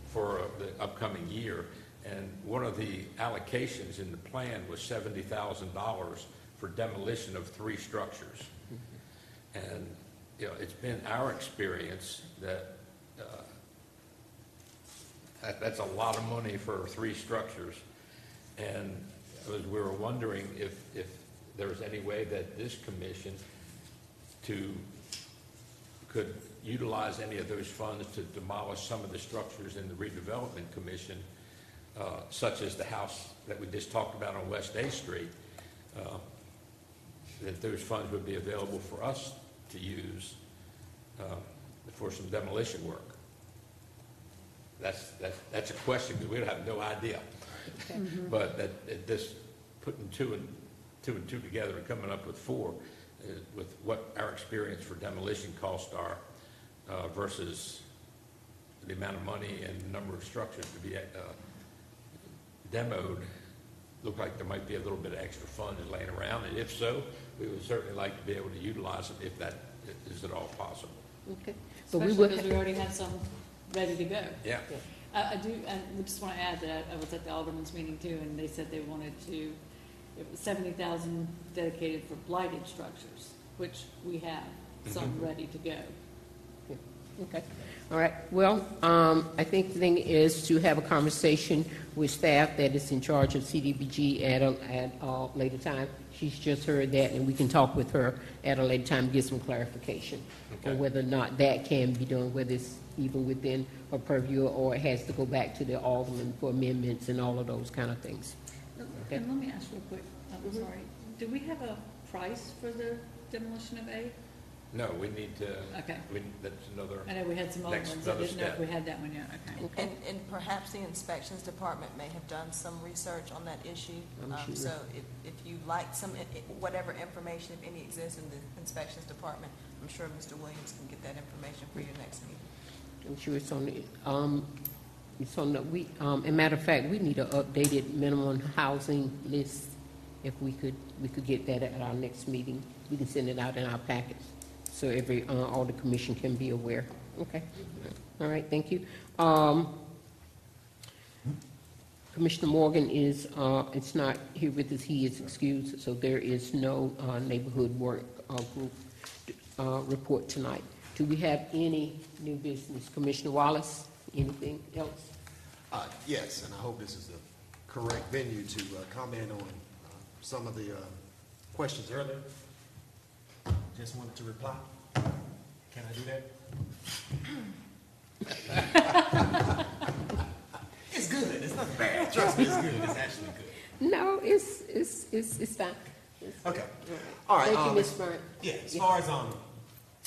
for uh, the upcoming year. And one of the allocations in the plan was seventy thousand dollars for demolition of three structures. And, you know, it's been our experience that uh, that, that's a lot of money for three structures. And as we were wondering if, if there was any way that this commission to, could utilize any of those funds to demolish some of the structures in the redevelopment commission, uh, such as the house that we just talked about on West A Street, uh, that those funds would be available for us to use uh, for some demolition work. That's, that's, that's a question, because we have no idea. But that, it just putting two and, two and two together and coming up with four, uh, with what our experience for demolition costs are uh, versus the amount of money and number of structures to be uh, demoed, look like there might be a little bit of extra funds laying around, and if so, we would certainly like to be able to utilize it if that is at all possible. Okay. But we Especially will, because we already have some ready to go. Yeah. I, I do, and we just want to add that I was at the Alderman's meeting too, and they said they wanted to, it was seventy thousand dedicated for blighted structures, which we have some ready to go. Okay. All right, well, um, I think the thing is to have a conversation with staff that is in charge of CDBG at a, at a later time. She's just heard that, and we can talk with her at a later time, get some clarification on Okay. whether or not that can be done, whether it's even within her purview, or it has to go back to the alderman for amendments and all of those kind of things. Okay. And let me ask real quick, I'm Mhm. sorry, do we have a price for the demolition of A? No, we need to, Okay. we, that's another, I know we had some other Next- ones, I another didn't know if step. we had that one yet, okay. Okay. And, and perhaps the inspections department may have done some research on that issue. I'm Um, sure. So if, if you like some, i- i- whatever information, if any exists in the inspections department, I'm sure Mr. Williams can get that information for your next meeting. I'm sure it's on the, um, it's on the, we, um, a matter of fact, we need an updated minimum housing list. If we could, we could get that at our next meeting. We can send it out in our packets, so every, uh, all the commission can be aware. Okay. All right, thank you. Um, Commissioner Morgan is, uh, it's not here with us, he is excused, so there is no, uh, neighborhood work, uh, group, uh, report tonight. Do we have any new business? Commissioner Wallace, anything else? Uh, yes, and I hope this is the correct venue to uh, comment on uh, some of the uh, questions earlier. Just wanted to reply. Can I do that? It's good, it's not bad, trust me, it's good, it's actually good. No, it's, it's, it's, it's fine. Okay, all right. Thank you, um, Ms. Bryant. Yeah, as far as, um,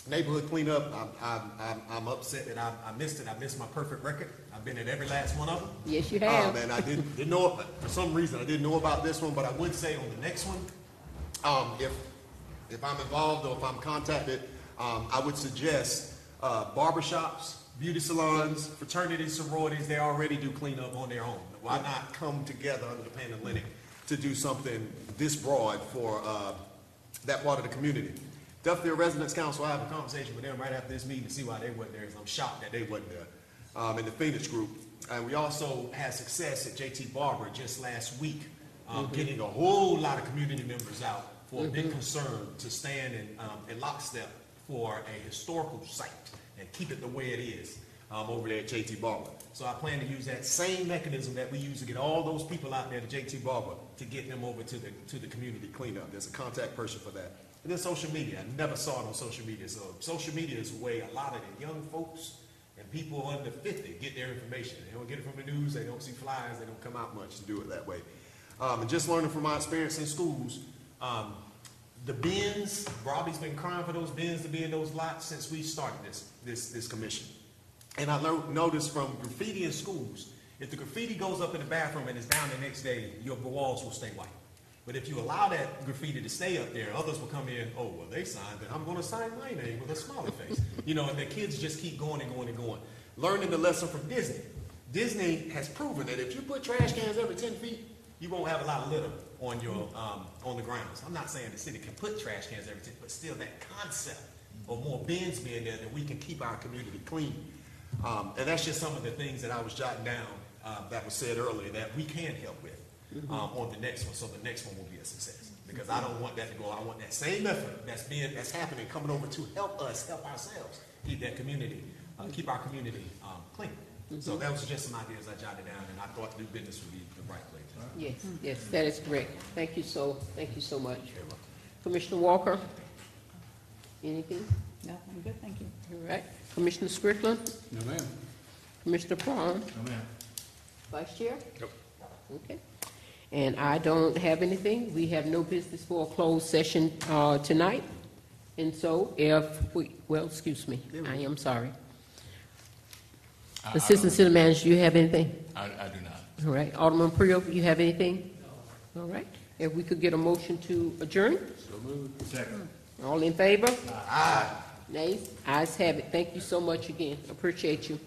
neighborhood cleanup, I'm, I'm, I'm, I'm upset that I, I missed it, I missed my perfect record. I've been at every last one of them. Yes, you Um, have. and I didn't, didn't know, for some reason, I didn't know about this one, but I would say on the next one, um, if, if I'm involved or if I'm contacted, um, I would suggest, uh, barbershops, beauty salons, fraternities, sororities, they already do cleanup on their own. Why not come together under the Panhellenic to do something this broad for, uh, that part of the community? Duffyfield Residents Council, I have a conversation with them right after this meeting to see why they weren't there, 'cause I'm shocked that they weren't there, um, in the Phoenix group. And we also had success at JT Barber just last week, um, getting a whole lot of community members out for a big concern to stand in, um, in lockstep for a historical site and keep it the way it is, um, over there at JT Barber. So I plan to use that same mechanism that we use to get all those people out there to JT Barber to get them over to the, to the community cleanup. There's a contact person for that. And then social media, I never saw it on social media. So social media is a way a lot of the young folks and people under fifty get their information. They don't get it from the news, they don't see flyers, they don't come out much to do it that way. Um, and just learning from my experience in schools, um, the bins, Robbie's been crying for those bins to be in those lots since we started this, this, this commission. And I learned, noticed from graffiti in schools, if the graffiti goes up in the bathroom and is down the next day, your walls will stay white. But if you allow that graffiti to stay up there, others will come in, oh, well, they signed it, I'm gonna sign my name with a smiley face. You know, and the kids just keep going and going and going. Learning the lesson from Disney. Disney has proven that if you put trash cans every ten feet, you won't have a lot of litter on your, um, on the grounds. I'm not saying the city can put trash cans every but still that concept of more bins being there, that we can keep our community clean. Um, and that's just some of the things that I was jotting down, uh, that was said earlier, that we can help with, um, on the next one, so the next one will be a success. Because I don't want that to go, I want that same effort that's being, that's happening, coming over to help us, help ourselves, keep that community, uh, keep our community, um, clean. So that was just some ideas I jotted down, and I thought new business would be the right place. Yes, yes, that is correct. Thank you so, thank you so much. Commissioner Walker? Anything? No, I'm good, thank you. All right. Commissioner Strickland? No, ma'am. Commissioner Parham? No, ma'am. Vice Chair? Nope. Okay. And I don't have anything. We have no business for a closed session uh, tonight. And so if we, well, excuse me, I am sorry. I- I Assistant City Manager, do you have anything? I, I do not. All right. Alderman Prill, you have anything? All right. If we could get a motion to adjourn? So moved. Second. All in favor? Aye. Nays? Ayes have it. Thank you so much again. Appreciate you.